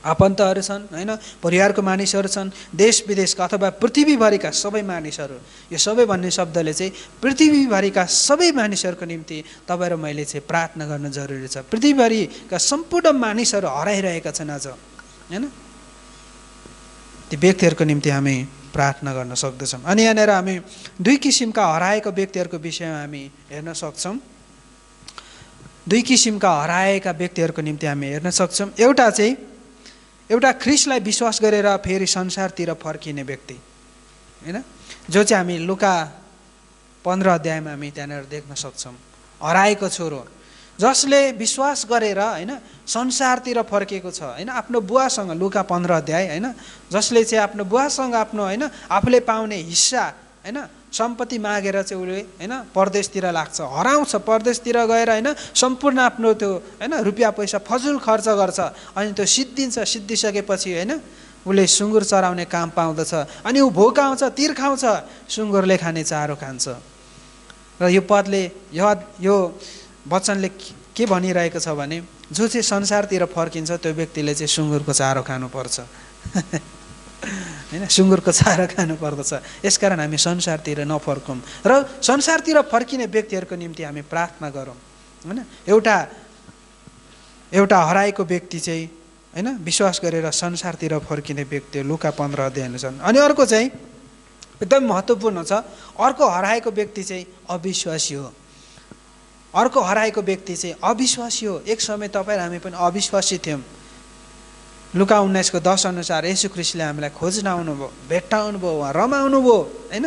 आफन्तहरू छन् होइन? परिवारको मानिसहरू छन् देश विदेशका अथवा पृथ्वीभरिका सबै मानिसहरू। यो सबै भन्ने शब्दले चाहिँ पृथ्वीभरिका सबै मानिसहरूको निम्ति तपाईँ र मैले चाहिँ प्रार्थना गर्न जरुरी छ। पृथ्वीभरिका सम्पूर्ण मानिसहरू हराइरहेका छन् आज होइन? ती व्यक्तिहरूको निम्ति हामी प्रार्थना गर्न सक्दछौँ। अनि यहाँनिर हामी दुई किसिमका हराएका व्यक्तिहरूको विषयमा हामी हेर्न सक्छौँ। दुई किसिमका हराएका व्यक्तिहरूको निम्ति हामी हेर्न सक्छौँ। एउटा चाहिँ एउटा ख्रिसलाई विश्वास गरेर फेरि संसारतिर फर्किने व्यक्ति। होइन? जो चाहिँ हामी लुका पन्ध्र अध्यायमा हामी त्यहाँनिर देख्न सक्छौँ। हराएको छोरो। जसले विश्वास गरेर होइन संसारतिर फर्केको छ होइन आफ्नो बुवासँग लुका पन्ध्र अध्याय होइन जसले चाहिँ आफ्नो बुवासँग आफ्नो होइन आफूले पाउने हिस्सा होइन सम्पत्ति मागेर चाहिँ उसले होइन परदेशतिर लाग्छ हराउँछ परदेशतिर गएर होइन सम्पूर्ण आफ्नो त्यो होइन रुपियाँ पैसा फजुल खर्च गर्छ अनि त्यो सिद्धिन्छ सिद्धिसकेपछि होइन उसले सुँगुर चराउने काम पाउँदछ अनि ऊ भोक आउँछ तिर खाउँछ सुँगुरले खाने चारो खान्छ। र यो पदले यो यो वचनले के भनिरहेको छ भने जो चाहिँ संसारतिर फर्किन्छ त्यो व्यक्तिले चाहिँ सुँगुरको चारो खानुपर्छ। [LAUGHS] होइन? सुँगुरको चारो खानु पर्दछ यसकारण हामी संसारतिर नफर्कौँ र संसारतिर फर्किने व्यक्तिहरूको निम्ति हामी प्रार्थना गरौँ। होइन? एउटा एउटा हराएको व्यक्ति चाहिँ होइन? विश्वास गरेर संसारतिर फर्किने व्यक्ति लुका पन्ध्र अध्याय छन्। अनि अर्को चाहिँ एकदम महत्त्वपूर्ण छ अर्को हराएको व्यक्ति चाहिँ अविश्वासी हो। अर्को हराएको व्यक्ति चाहिँ अविश्वासी हो। एक समय तपाईँ हामी पनि अविश्वासी थियौँ। लुका उन्नाइसको दस अनुसार यसु क्रिस्टले हामीलाई खोज्न आउनुभयो भेट्न आउनुभयो उहाँ रमाउनु भयो होइन?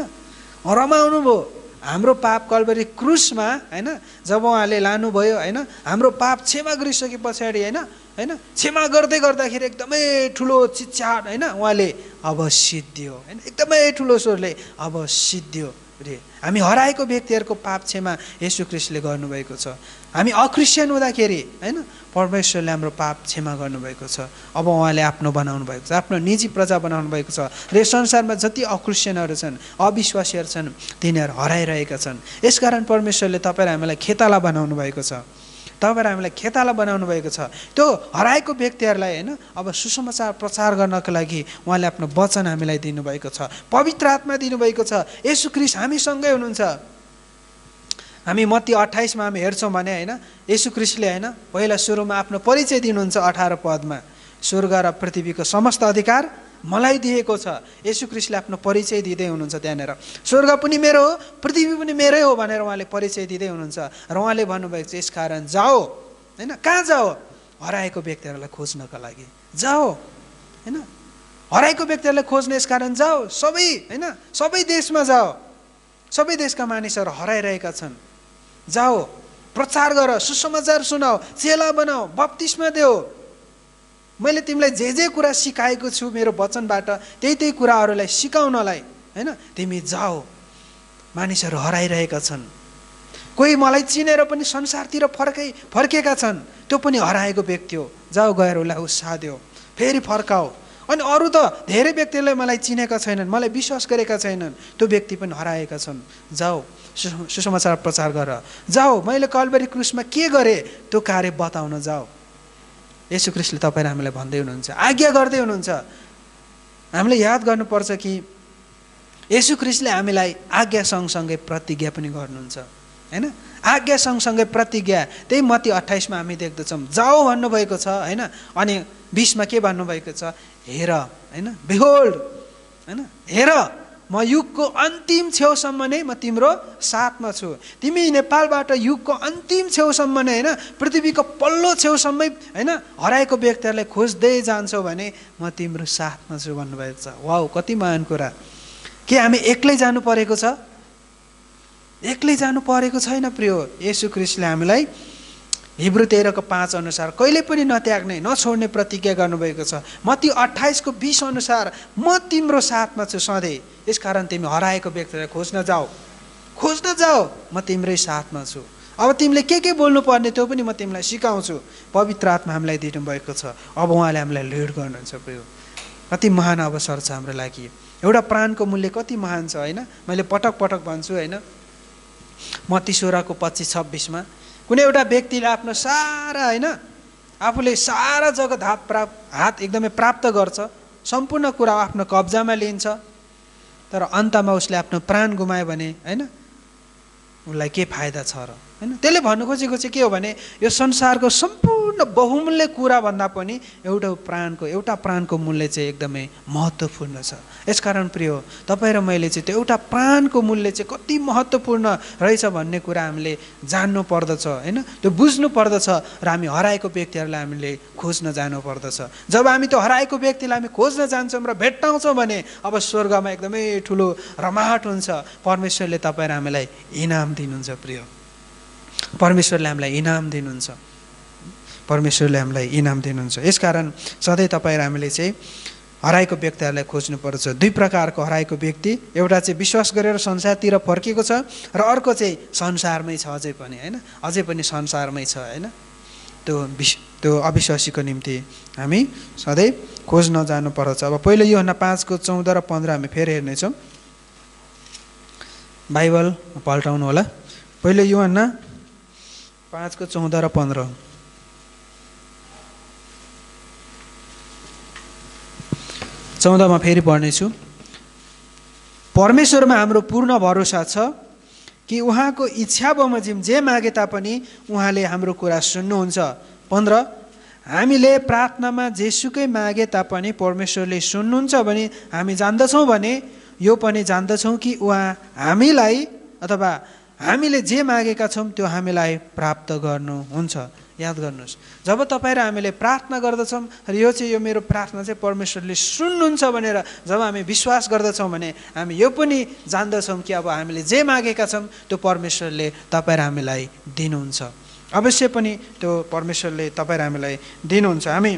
रमाउनु भयो। हाम्रो पाप कलबरी क्रुसमा होइन? जब उहाँले लानुभयो होइन? हाम्रो पाप क्षमा गरिसके पछाडि होइन? होइन? क्षमा गर्दै गर्दाखेरि एकदमै ठुलो चिच्याट होइन? उहाँले अब सिद्धियो होइन? एकदमै ठुलो स्वरले अब सिद्धियो रे। हामी हराएको व्यक्तिहरूको पाप क्षमा यसु क्रिस्टले गर्नुभएको छ। हामी अक्रिस्चियन हुँदाखेरि होइन परमेश्वरले हाम्रो पाप क्षमा गर्नुभएको छ। अब उहाँले आफ्नो बनाउनु भएको छ आफ्नो निजी प्रजा बनाउनु भएको छ। र संसारमा जति अक्रिस्चियनहरू छन् अविश्वासीहरू छन् तिनीहरू हराइरहेका छन्। यसकारण परमेश्वरले तपाईँलाई हामीलाई खेताला बनाउनु भएको छ। तपाईँहरू हामीलाई खेताला बनाउनु भएको छ। त्यो हराएको व्यक्तिहरूलाई होइन अब सुसमाचार प्रचार गर्नको लागि उहाँले आफ्नो वचन हामीलाई दिनुभएको छ। पवित्र आत्मा दिनुभएको छ। यसु क्रिस हामीसँगै हुनुहुन्छ। हामी मती अठाइसमा हामी हेर्छौँ भने होइन यसु क्रिस्टले होइन पहिला सुरुमा आफ्नो परिचय दिनुहुन्छ अठार पदमा। स्वर्ग र पृथ्वीको समस्त अधिकार मलाई दिएको छ। यसु क्रिस्टले आफ्नो परिचय दिँदै हुनुहुन्छ त्यहाँनिर। स्वर्ग पनि मेरो हो पृथ्वी पनि मेरै हो भनेर उहाँले परिचय दिँदै हुनुहुन्छ। र उहाँले भन्नुभएको छ यसकारण जाओ। होइन? कहाँ जाओ? हराएको व्यक्तिहरूलाई खोज्नको लागि। जाओ। होइन? हराएको व्यक्तिहरूलाई खोज्ने यसकारण जाओ। सबै होइन? सबै देशमा जाओ। सबै देशका मानिसहरू हराइरहेका छन्। जाओ। प्रचार गर सुसमाचार सुनाऊ चेला बनाऊ बत्तिसमा देऊ। मैले तिमीलाई जे जे कुरा सिकाएको छु मेरो वचनबाट त्यही त्यही कुराहरूलाई सिकाउनलाई होइन? तिमी जाओ। मानिसहरू हराइरहेका छन्। कोही मलाई चिनेर पनि संसारतिर फर्कै फर्केका छन्। त्यो पनि हराएको व्यक्ति हो। जाऊ गएर उसलाई उत्साह दियो। फेरि फर्काऊ अनि अरू त धेरै व्यक्तिहरूले मलाई चिनेका छैनन् मलाई विश्वास गरेका छैनन्। त्यो व्यक्ति पनि हराएका छन्। जाऊ सुसमाचार प्रचार गर। जाऊ मैले कलबरी क्रुसमा के गरेँ? त्यो कार्य बताउन जाऊ यसु क्रिस्टले तपाईँ हामीलाई भन्दै हुनुहुन्छ आज्ञा गर्दै हुनुहुन्छ। हामीले याद गर्नुपर्छ कि यसु क्रिस्टले हामीलाई आज्ञा सँगसँगै प्रतिज्ञा पनि गर्नुहुन्छ होइन? आज्ञा सँगसँगै प्रतिज्ञा त्यही मती अठाइसमा हामी देख्दछौँ जाऊ भन्नुभएको छ होइन? अनि बिसमा के भन्नुभएको छ? हेर होइन? बेहोल्ड होइन? हेर म युगको अन्तिम छेउसम्म नै म तिम्रो साथमा छु। तिमी नेपालबाट युगको अन्तिम छेउसम्म नै होइन पृथ्वीको पल्लो छेउसम्मै होइन हराएको व्यक्तिहरूलाई खोज्दै जान्छौ भने म तिम्रो साथमा छु भन्नुभएको छ। वाउ कति महान कुरा। के हामी एक्लै जानु परेको छ? एक्लै जानु परेको छैन प्रियो। यसु क्रिस्टले हामीलाई हिब्रू तेह्रको पाँच अनुसार कहिले पनि नत्याग्ने नछोड्ने प्रतिज्ञा गर्नुभएको छ। म ती अठाइसको बिस अनुसार म तिम्रो साथमा छु सधैँ। यसकारण तिमी हराएको व्यक्तिलाई खोज्न जाऊ। खोज्न जाऊ म तिम्रै साथमा छु। अब तिमीले के के बोल्नु पर्ने त्यो पनि म तिमीलाई सिकाउँछु। पवित्र आत्मा हामीलाई दिनुभएको छ। अब उहाँले हामीलाई लिड गर्नुहुन्छ प्रियो। कति महान अवसर छ हाम्रो लागि। एउटा प्राणको मूल्य कति महान छ होइन? मैले पटक पटक भन्छु होइन? मती सोह्रको पच्चिस छब्बिसमा कुनै एउटा व्यक्तिले आफ्नो सारा होइन आफूले सारा जगत हात प्राप्त हात एकदमै प्राप्त गर्छ सम्पूर्ण कुरा आफ्नो कब्जामा लिन्छ तर अन्तमा उसले आफ्नो प्राण गुमायो भने होइन उसलाई के फाइदा छ र? होइन? त्यसले भन्नु खोजेको चाहिँ के हो भने यो संसारको सम्पूर्ण बहुमूल्य कुराभन्दा पनि एउटा प्राणको एउटा प्राणको मूल्य चाहिँ एकदमै महत्त्वपूर्ण छ। यसकारण प्रिय तपाईँ र मैले चाहिँ त्यो एउटा प्राणको मूल्य चाहिँ कति महत्त्वपूर्ण रहेछ भन्ने कुरा हामीले जान्नु पर्दछ होइन? त्यो बुझ्नु पर्दछ र हामी हराएको व्यक्तिहरूलाई हामीले खोज्न जानु पर्दछ जब हामी त्यो हराएको व्यक्तिलाई हामी खोज्न जान्छौँ र भेट्टाउँछौँ भने अब स्वर्गमा एकदमै ठुलो रमाहट हुन्छ। परमेश्वरले तपाईँ र हामीलाई इनाम दिनुहुन्छ प्रिय। परमेश्वरले हामीलाई इनाम दिनुहुन्छ। परमेश्वरले हामीलाई इनाम दिनुहुन्छ। यसकारण सधैँ तपाईँ र हामीले चाहिँ हराएको व्यक्तिहरूलाई खोज्नुपर्छ। दुई प्रकारको हराएको व्यक्ति एउटा चाहिँ विश्वास गरेर संसारतिर फर्किएको छ र अर्को चाहिँ संसारमै छ अझै पनि होइन? अझै पनि संसारमै छ होइन? त्यो विश त्यो अविश्वासीको निम्ति हामी सधैँ खोज्न जानुपर्छ। अब पहिलो यो पाँचको चौध र पन्ध्र हामी फेरि हेर्नेछौँ। बाइबल पल्टाउनु होला पहिलो यो पाँचको चौध र पन्ध्र। चौधमा फेरि पढ्नेछु। परमेश्वरमा हाम्रो पूर्ण भरोसा छ कि उहाँको इच्छा बमोजिम जे मागे तापनि उहाँले हाम्रो कुरा सुन्नुहुन्छ। पन्ध्र हामीले प्रार्थनामा जेसुकै मागे तापनि परमेश्वरले सुन्नुहुन्छ भने हामी जान्दछौँ भने यो पनि जान्दछौँ कि उहाँ हामीलाई अथवा हामीले जे मागेका छौँ त्यो हामीलाई प्राप्त गर्नुहुन्छ याद गर्नुहोस् जब तपाईँ र हामीले प्रार्थना गर्दछौँ र यो चाहिँ यो मेरो प्रार्थना चाहिँ परमेश्वरले सुन्नुहुन्छ भनेर जब हामी विश्वास गर्दछौँ भने हामी यो पनि जान्दछौँ कि अब हामीले जे मागेका छौँ त्यो परमेश्वरले तपाईँ र हामीलाई दिनुहुन्छ। अवश्य पनि त्यो परमेश्वरले तपाईँ र हामीलाई दिनुहुन्छ। हामी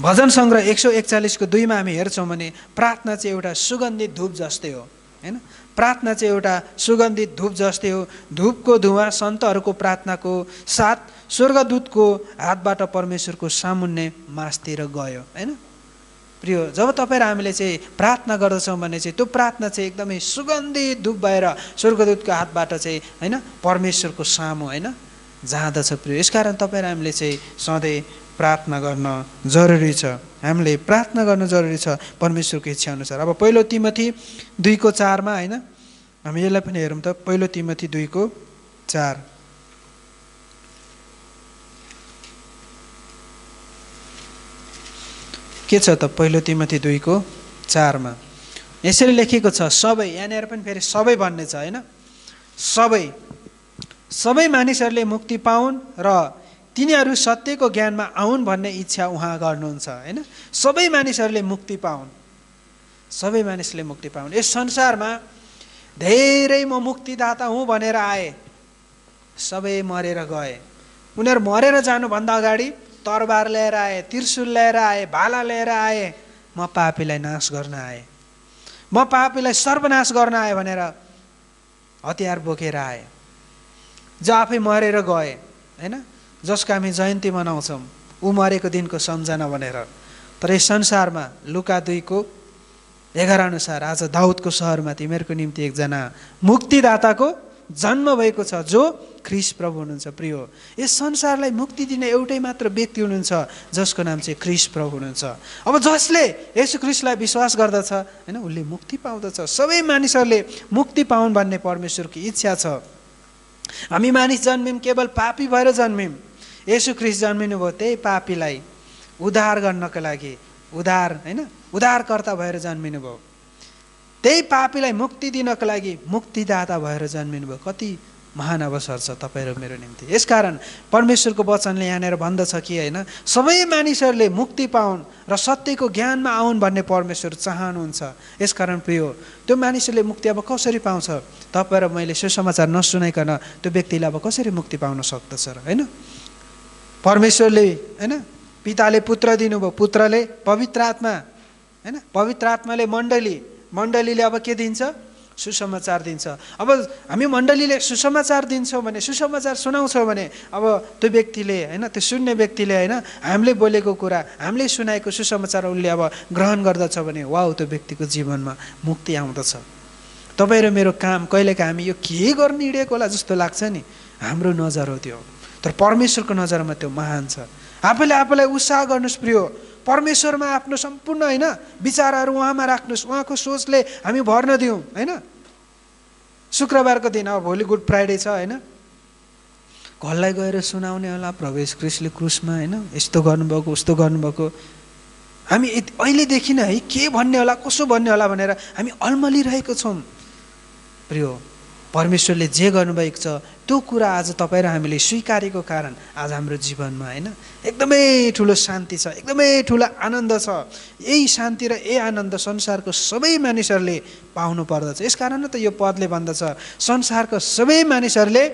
भजन सङ्ग्रह एक सौ एकचालिसको दुईमा हामी हेर्छौँ भने प्रार्थना चाहिँ एउटा सुगन्धित धुप जस्तै हो होइन? प्रार्थना चाहिँ एउटा सुगन्धित धुप जस्तै हो। धुपको धुवा सन्तहरूको प्रार्थनाको साथ स्वर्गदूतको हातबाट परमेश्वरको सामुन्ने मासतिर गयो होइन? प्रियो जब तपाईँ हामीले चाहिँ प्रार्थना गर्दछौँ भने चाहिँ त्यो प्रार्थना चाहिँ एकदमै सुगन्धित धुप भएर स्वर्गदूतको हातबाट चाहिँ होइन परमेश्वरको सामु होइन जाँदछ प्रियो। यसकारण तपाईँ हामीले चाहिँ सधैँ प्रार्थना गर्न जरुरी छ। हामीले प्रार्थना गर्न जरुरी छ परमेश्वरको इच्छा अनुसार अब पहिलो तिमथी दुईको चारमा होइन हामी यसलाई पनि हेरौँ त पहिलो तिमथी दुईको चार। के छ त पहिलो तिमथी दुईको चारमा? यसरी लेखेको छ सबै यहाँनिर पनि फेरि सबै भन्ने छ होइन? सबै सबै मानिसहरूले मुक्ति पाउन् र तिनीहरू सत्यको ज्ञानमा आउन् भन्ने इच्छा उहाँ गर्नुहुन्छ होइन? सबै मानिसहरूले मुक्ति पाउन्। सबै मानिसले मुक्ति पाउन्। यस संसारमा धेरै म मुक्तिदाता हुँ भनेर आए। सबै मरेर गए। उनीहरू मरेर जानुभन्दा अगाडि तरबार लिएर आए त्रिशुल लिएर आए भाला लिएर आए म पापीलाई नाश गर्न आएँ। म पापीलाई सर्वनाश गर्न आएँ भनेर हतियार बोकेर आए। जो आफै मरेर गए होइन? जसको हामी जयन्ती मनाउँछौँ ऊ मरेको दिनको सम्झना भनेर। तर यस संसारमा लुका दुईको एघार अनुसार आज दाउदको सहरमा तिमीहरूको निम्ति एकजना मुक्तिदाताको जन्म भएको छ जो ख्रिस प्रभु हुनुहुन्छ प्रियो। यस संसारलाई मुक्ति दिने एउटै मात्र व्यक्ति हुनुहुन्छ जसको नाम चाहिँ ख्रिस प्रभु हुनुहुन्छ। अब जसले यसो ख्रिसलाई विश्वास गर्दछ होइन उसले मुक्ति पाउँदछ। सबै मानिसहरूले मुक्ति पाउन् भन्ने परमेश्वरको इच्छा छ। हामी मानिस जन्म्यौँ केवल पापी भएर जन्म्यौँ। यसु ख्रिस जन्मिनुभयो त्यही पापीलाई उद्धार गर्नको लागि उद्धार होइन? उद्धारकर्ता भएर जन्मिनु भयो। त्यही पापीलाई मुक्ति दिनको लागि मुक्तिदाता भएर जन्मिनु भयो। कति महान अवसर छ तपाईँ र मेरो निम्ति। यसकारण परमेश्वरको वचनले यहाँनिर भन्दछ कि होइन सबै मानिसहरूले मुक्ति पाउन् र सत्यको ज्ञानमा आउन् भन्ने परमेश्वर चाहनुहुन्छ। यसकारण प्रियो त्यो मानिसहरूले मुक्ति अब कसरी पाउँछ? तपाईँ र मैले सुसमाचार नसुनाइकन त्यो व्यक्तिले अब कसरी मुक्ति पाउन सक्दछ र होइन? परमेश्वरले होइन? पिताले पुत्र दिनुभयो। पुत्रले पवित्र आत्मा होइन? पवित्र आत्माले मण्डली मण्डलीले अब के दिन्छ? सुसमाचार दिन्छ। अब हामी मण्डलीले सुसमाचार दिन्छौँ भने सुसमाचार सुनाउँछौँ भने अब त्यो व्यक्तिले होइन? त्यो सुन्ने व्यक्तिले होइन? हामीले बोलेको कुरा हामीले सुनाएको सुसमाचार उसले अब ग्रहण गर्दछ भने वा त्यो व्यक्तिको जीवनमा मुक्ति आउँदछ। तपाईँ र मेरो काम कहिलेका हामी यो के गर्न हिँडेको होला जस्तो लाग्छ नि? हाम्रो नजर हो त्यो। तर परमेश्वरको नजरमा त्यो महान छ। आफैले आफूलाई उत्साह गर्नुहोस् प्रियो। परमेश्वरमा आफ्नो सम्पूर्ण होइन विचारहरू उहाँमा राख्नुहोस्। उहाँको सोचले हामी भर्न दिउँ होइन? शुक्रबारको दिन अब भोलि गुड फ्राइडे छ होइन? घरलाई गएर सुनाउने होला प्रवेश क्रिस्टले क्रुसमा होइन? यस्तो गर्नुभएको उस्तो गर्नुभएको। हामी अहिलेदेखि नै है के भन्ने होला कसो भन्ने होला भनेर हामी अल्मलिरहेको छौँ। प्रियो परमेश्वरले जे गर्नुभएको छ त्यो कुरा आज तपाईँ र हामीले स्वीकारेको कारण आज हाम्रो जीवनमा होइन? एकदमै ठुलो शान्ति छ एकदमै ठुलो आनन्द छ। यही शान्ति र यही आनन्द संसारको सबै मानिसहरूले पाउनु पर्दछ। यसकारण त यो पदले भन्दछ संसारको सबै मानिसहरूले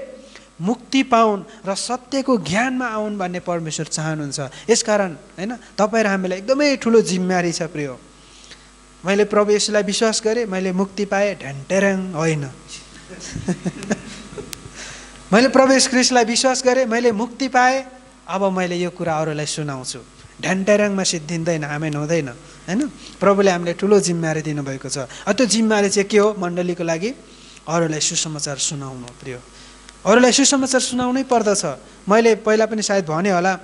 मुक्ति पाउन् र सत्यको ज्ञानमा आउन् भन्ने परमेश्वर चाहनुहुन्छ। यसकारण होइन? तपाईँ र हामीलाई एकदमै ठुलो जिम्मेवारी छ प्रियो। मैले प्रवेशलाई विश्वास गरेँ मैले मुक्ति पाएँ ढ्यान्टेराङ होइन। [LAUGHS] मैले प्रवेश क्रिसलाई विश्वास गरेँ मैले मुक्ति पाएँ। अब मैले यो कुरा अरूलाई सुनाउँछु। ढ्यान्टेराङमा सिद्धिँदैन आमेन हुँदैन होइन? प्रभुले हामीले ठुलो जिम्मेवारी दिनुभएको छ। त्यो जिम्मेवारी चाहिँ के हो मण्डलीको लागि? अरूलाई सुसमाचार सुनाउनु प्रियो। अरूलाई सुसमाचार सुनाउनै पर्दछ। मैले पहिला पनि सायद भने होला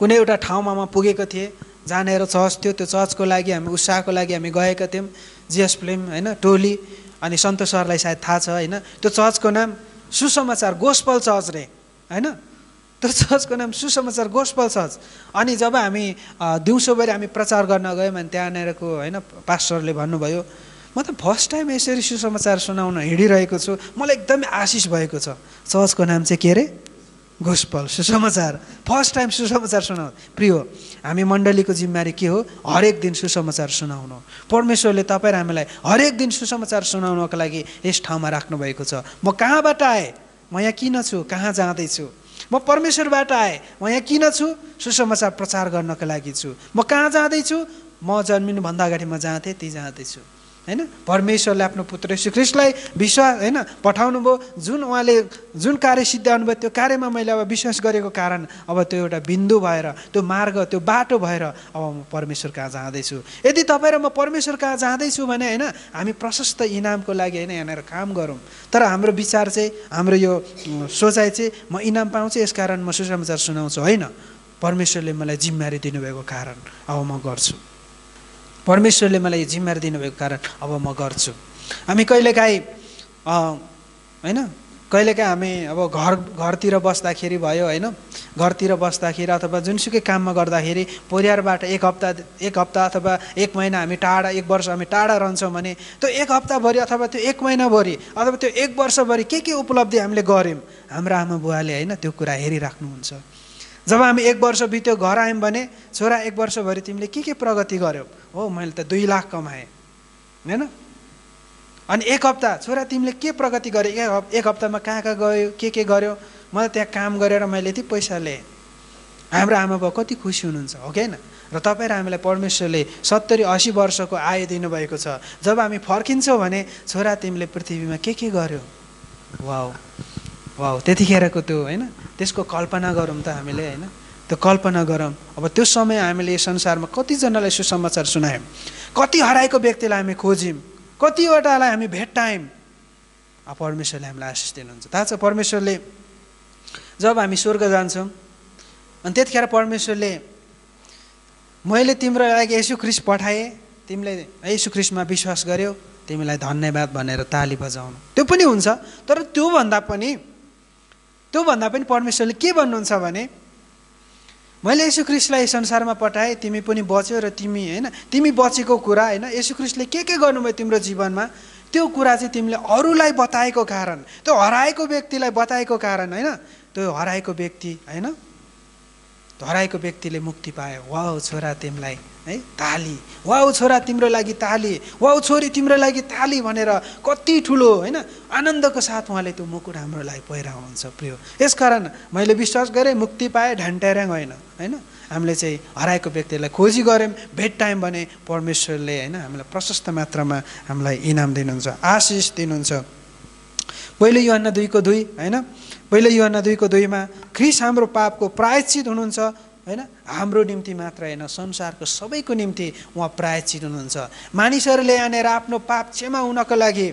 कुनै एउटा ठाउँमा म पुगेको थिएँ जानेर चर्च थियो त्यो चर्चको लागि हामी उत्साहको लागि हामी गएका थियौँ। जिएस फिल्म होइन टोली अनि सन्तोष सरलाई सायद थाहा छ होइन? त्यो चर्चको नाम सुसमाचार गोस्पल चर्च रे होइन? त्यो चर्चको नाम सुसमाचार गोस्पल चर्च। अनि जब हामी दिउँसोभरि हामी प्रचार गर्न गयौँ अनि त्यहाँनिरको होइन पास्टरले भन्नुभयो म त फर्स्ट टाइम यसरी सुसमाचार सुनाउन हिँडिरहेको छु। मलाई एकदमै आशिष भएको छ। चर्चको नाम चाहिँ के अरे गोस्पल सुसमाचार। फर्स्ट टाइम सुसमाचार सुनाउ प्रियो हामी मण्डलीको जिम्मेवारी के हो? हरेक दिन सुसमाचार सुनाउनु। परमेश्वरले तपाईँ र हामीलाई हरेक दिन सुसमाचार सुनाउनको लागि यस ठाउँमा राख्नुभएको छ। म कहाँबाट आएँ? म यहाँ किन छु? कहाँ जाँदैछु? म परमेश्वरबाट आएँ। म यहाँ किन छु? सुसमाचार प्रचार गर्नको लागि छु। म कहाँ जाँदैछु? म जन्मिनुभन्दा अगाडि म जहाँ थिएँ जाँदैछु। होइन? परमेश्वरले आफ्नो पुत्र ख्रिस्टलाई विश्वास होइन पठाउनु भयो जुन उहाँले जुन कार्य सिद्ध्याउनु भयो त्यो कार्यमा मैले अब विश्वास गरेको कारण अब त्यो एउटा बिन्दु भएर त्यो मार्ग त्यो बाटो भएर अब म परमेश्वर कहाँ जाँदैछु। यदि तपाईँ र म परमेश्वर कहाँ जाँदैछु भने होइन हामी प्रशस्त इनामको लागि होइन यहाँनिर काम गरौँ। तर हाम्रो विचार चाहिँ हाम्रो यो सोचाइ चाहिँ म इनाम पाउँछु यसकारण म सुसमाचार सुनाउँछु होइन? परमेश्वरले मलाई जिम्मेवारी दिनुभएको कारण अब म गर्छु। परमेश्वरले मलाई यो जिम्मेवारी दिनुभएको कारण अब म गर्छु। हामी कहिलेकाहीँ होइन? कहिलेकाहीँ हामी अब घर घरतिर बस्दाखेरि भयो होइन? घरतिर बस्दाखेरि अथवा जुनसुकै काममा गर्दाखेरि परिवारबाट एक हप्ता एक हप्ता अथवा एक महिना हामी टाढा एक वर्ष हामी टाढा रहन्छौँ भने त्यो एक हप्ताभरि अथवा त्यो एक महिनाभरि अथवा त्यो एक वर्षभरि के के उपलब्धि हामीले गऱ्यौँ? हाम्रो आमा बुवाले होइन त्यो कुरा हेरिराख्नुहुन्छ। जब हामी एक वर्ष बित्यो घर आयौँ भने छोरा एक वर्षभरि तिमीले के के प्रगति गर्यौ? हो मैले त दुई लाख कमाएँ। होइन? अनि एक हप्ता छोरा तिमीले के प्रगति गर्यो? एक हप एक हप्तामा कहाँ कहाँ गयो? के के गर्यो? मलाई त्यहाँ काम गरेर मैले यति पैसा लिएँ। हाम्रो आमा बाउ कति खुसी हुनुहुन्छ हो कि र तपाईँ र हामीलाई परमेश्वरले सत्तरी असी वर्षको आयु दिनुभएको छ। जब हामी फर्किन्छौँ भने छोरा तिमीले पृथ्वीमा के के गर्यो? वाउ। वाउ त्यतिखेरको त्यो होइन? त्यसको कल्पना गरौँ त हामीले होइन? त्यो कल्पना गरौँ। अब त्यो समय हामीले संसारमा कतिजनालाई सुसमाचार सुनायौँ। कति हराएको व्यक्तिलाई हामी खोज्यौँ। कतिवटालाई हामी भेट्टायौँ। परमेश्वरले हामीलाई आशिष दिनुहुन्छ। थाहा छ परमेश्वरले जब हामी स्वर्ग जान्छौँ अनि त्यतिखेर परमेश्वरले मैले तिम्रो लागि यसु ख्रिस्ट पठाएँ। तिमीले यसु ख्रिस्टमा विश्वास गर्यौ। तिमीलाई धन्यवाद भनेर ताली बजाउनु। त्यो पनि हुन्छ तर त्योभन्दा पनि त्योभन्दा पनि परमेश्वरले के भन्नुहुन्छ भने मैले यसु ख्रिस्टलाई संसारमा पठाएँ तिमी पनि बच्यौ र तिमी होइन तिमी बचेको कुरा होइन यसु ख्रिस्टले के के गर्नुभयो तिम्रो जीवनमा? त्यो कुरा चाहिँ तिमीले अरूलाई बताएको कारण त्यो हराएको व्यक्तिलाई बताएको कारण होइन त्यो हराएको व्यक्ति होइन हराएको व्यक्तिले मुक्ति पायो। वाउ छोरा तिमीलाई। है? ताली। वाउ छोरा तिम्रो लागि ताली। वाउ छोरी तिम्रो लागि ताली भनेर कति ठुलो होइन? आनन्दको साथ उहाँले त्यो मुकुट हाम्रो लागि पहिराउनुहुन्छ प्रियो। यसकारण मैले विश्वास गरेँ मुक्ति पाएँ ढ्यान्ट्याऱ्याङ होइन होइन? हामीले चाहिँ हराएको व्यक्तिलाई खोजी गऱ्यौँ। भेट्टायौँ भने परमेश्वरले होइन? हामीलाई प्रशस्त मात्रामा हामीलाई इनाम दिनुहुन्छ आशिष दिनुहुन्छ। पहिलो युहन्ना दुईको दुई होइन? पहिलो युहन्ना दुईको दुईमा ख्रिस हाम्रो पापको प्रायश्चित हुनुहुन्छ। होइन? हाम्रो निम्ति मात्र होइन संसारको सबैको निम्ति उहाँ प्रायश्चित हुनुहुन्छ मानिसहरूले यहाँनिर आफ्नो पाप क्षमा हुनको लागि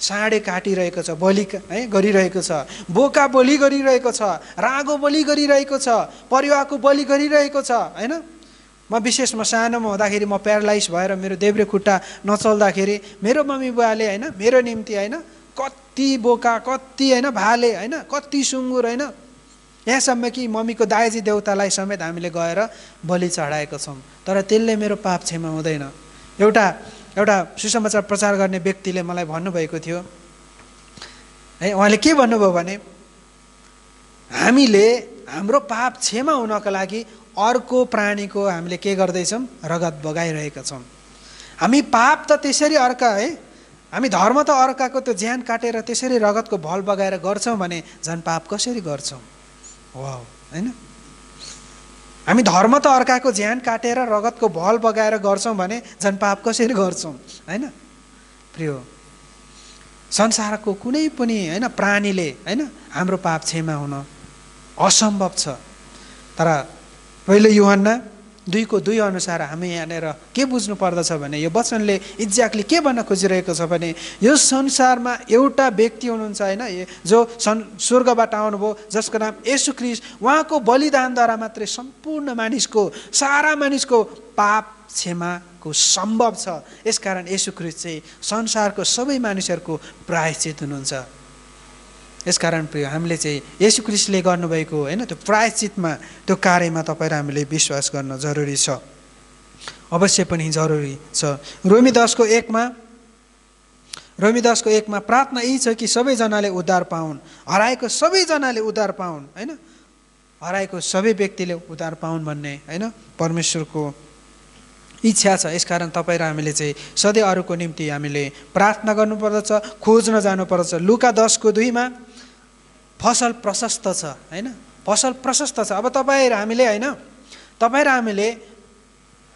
साँडे काटिरहेको छ बलि है गरिरहेको छ। बोका बलि गरिरहेको छ रागो बलि गरिरहेको छ परिवारको बलि गरिरहेको छ होइन? म विशेष म सानोमा हुँदाखेरि म प्यारालाइज भएर मेरो देब्रे खुट्टा नचल्दाखेरि मेरो मम्मी बुवाले होइन मेरो निम्ति होइन कति बोका कति होइन भाले होइन कति सुँगुर होइन यहाँसम्म कि मम्मीको दाइजी देउतालाई समेत हामीले गएर बलि चढाएको छौँ। तर त्यसले मेरो पाप क्षमा हुँदैन। एउटा एउटा सुसमाचार प्रचार गर्ने व्यक्तिले मलाई भन्नुभएको थियो। है उहाँले के भन्नुभयो भने हामीले हाम्रो पाप क्षमा हुनको लागि अर्को प्राणीको हामीले के गर्दैछौँ? रगत बगाइरहेका छौँ। हामी पाप त त्यसरी अर्का है हामी धर्म त अर्काको त्यो ज्यान काटेर त्यसरी रगतको भल बगाएर गर्छौँ भने झन् पाप कसरी गर्छौँ? वा होइन? हामी धर्म त अर्काको ज्यान काटेर रगतको भल बगाएर गर्छौँ भने झन् पाप कसरी गर्छौँ? होइन? प्रियो संसारको कुनै पनि होइन प्राणीले होइन हाम्रो पाप क्षमा हुन असम्भव छ। तर पहिलो युहन्ना दुईको दुई अनुसार हामी यहाँनिर के बुझ्नु पर्दछ भने यो वचनले एक्ज्याक्टली के भन्न खोजिरहेको छ भने यो संसारमा एउटा व्यक्ति हुनुहुन्छ होइन जो सन् स्वर्गबाट आउनुभयो जसको नाम येशू क्रिस्ट उहाँको बलिदानद्वारा मात्रै सम्पूर्ण मानिसको सारा मानिसको पाप क्षमाको सम्भव छ। यसकारण येशू क्रिस्ट चाहिँ संसारको सबै मानिसहरूको प्रायश्चित हुनुहुन्छ। यसकारण प्रिय हामीले चाहिँ यसु क्रिस्टले गर्नुभएको होइन त्यो प्रायश्चितमा त्यो कार्यमा तपाईँ र हामीले विश्वास गर्न जरुरी छ। अवश्य पनि जरुरी छ। रोमी दसको एकमा रोमी दसको एकमा प्रार्थना यही छ कि सबैजनाले उद्धार पाउन् हराएको सबैजनाले उद्धार पाउन् होइन? हराएको सबै व्यक्तिले उद्धार पाउन् भन्ने होइन? परमेश्वरको इच्छा छ। यसकारण तपाईँ र हामीले चाहिँ सधैँ अरूको निम्ति हामीले प्रार्थना गर्नुपर्दछ खोज्न जानुपर्दछ। लुका दसको दुईमा फसल प्रशस्त छ होइन? फसल प्रशस्त छ। अब तपाईँ र हामीले होइन? तपाईँ र हामीले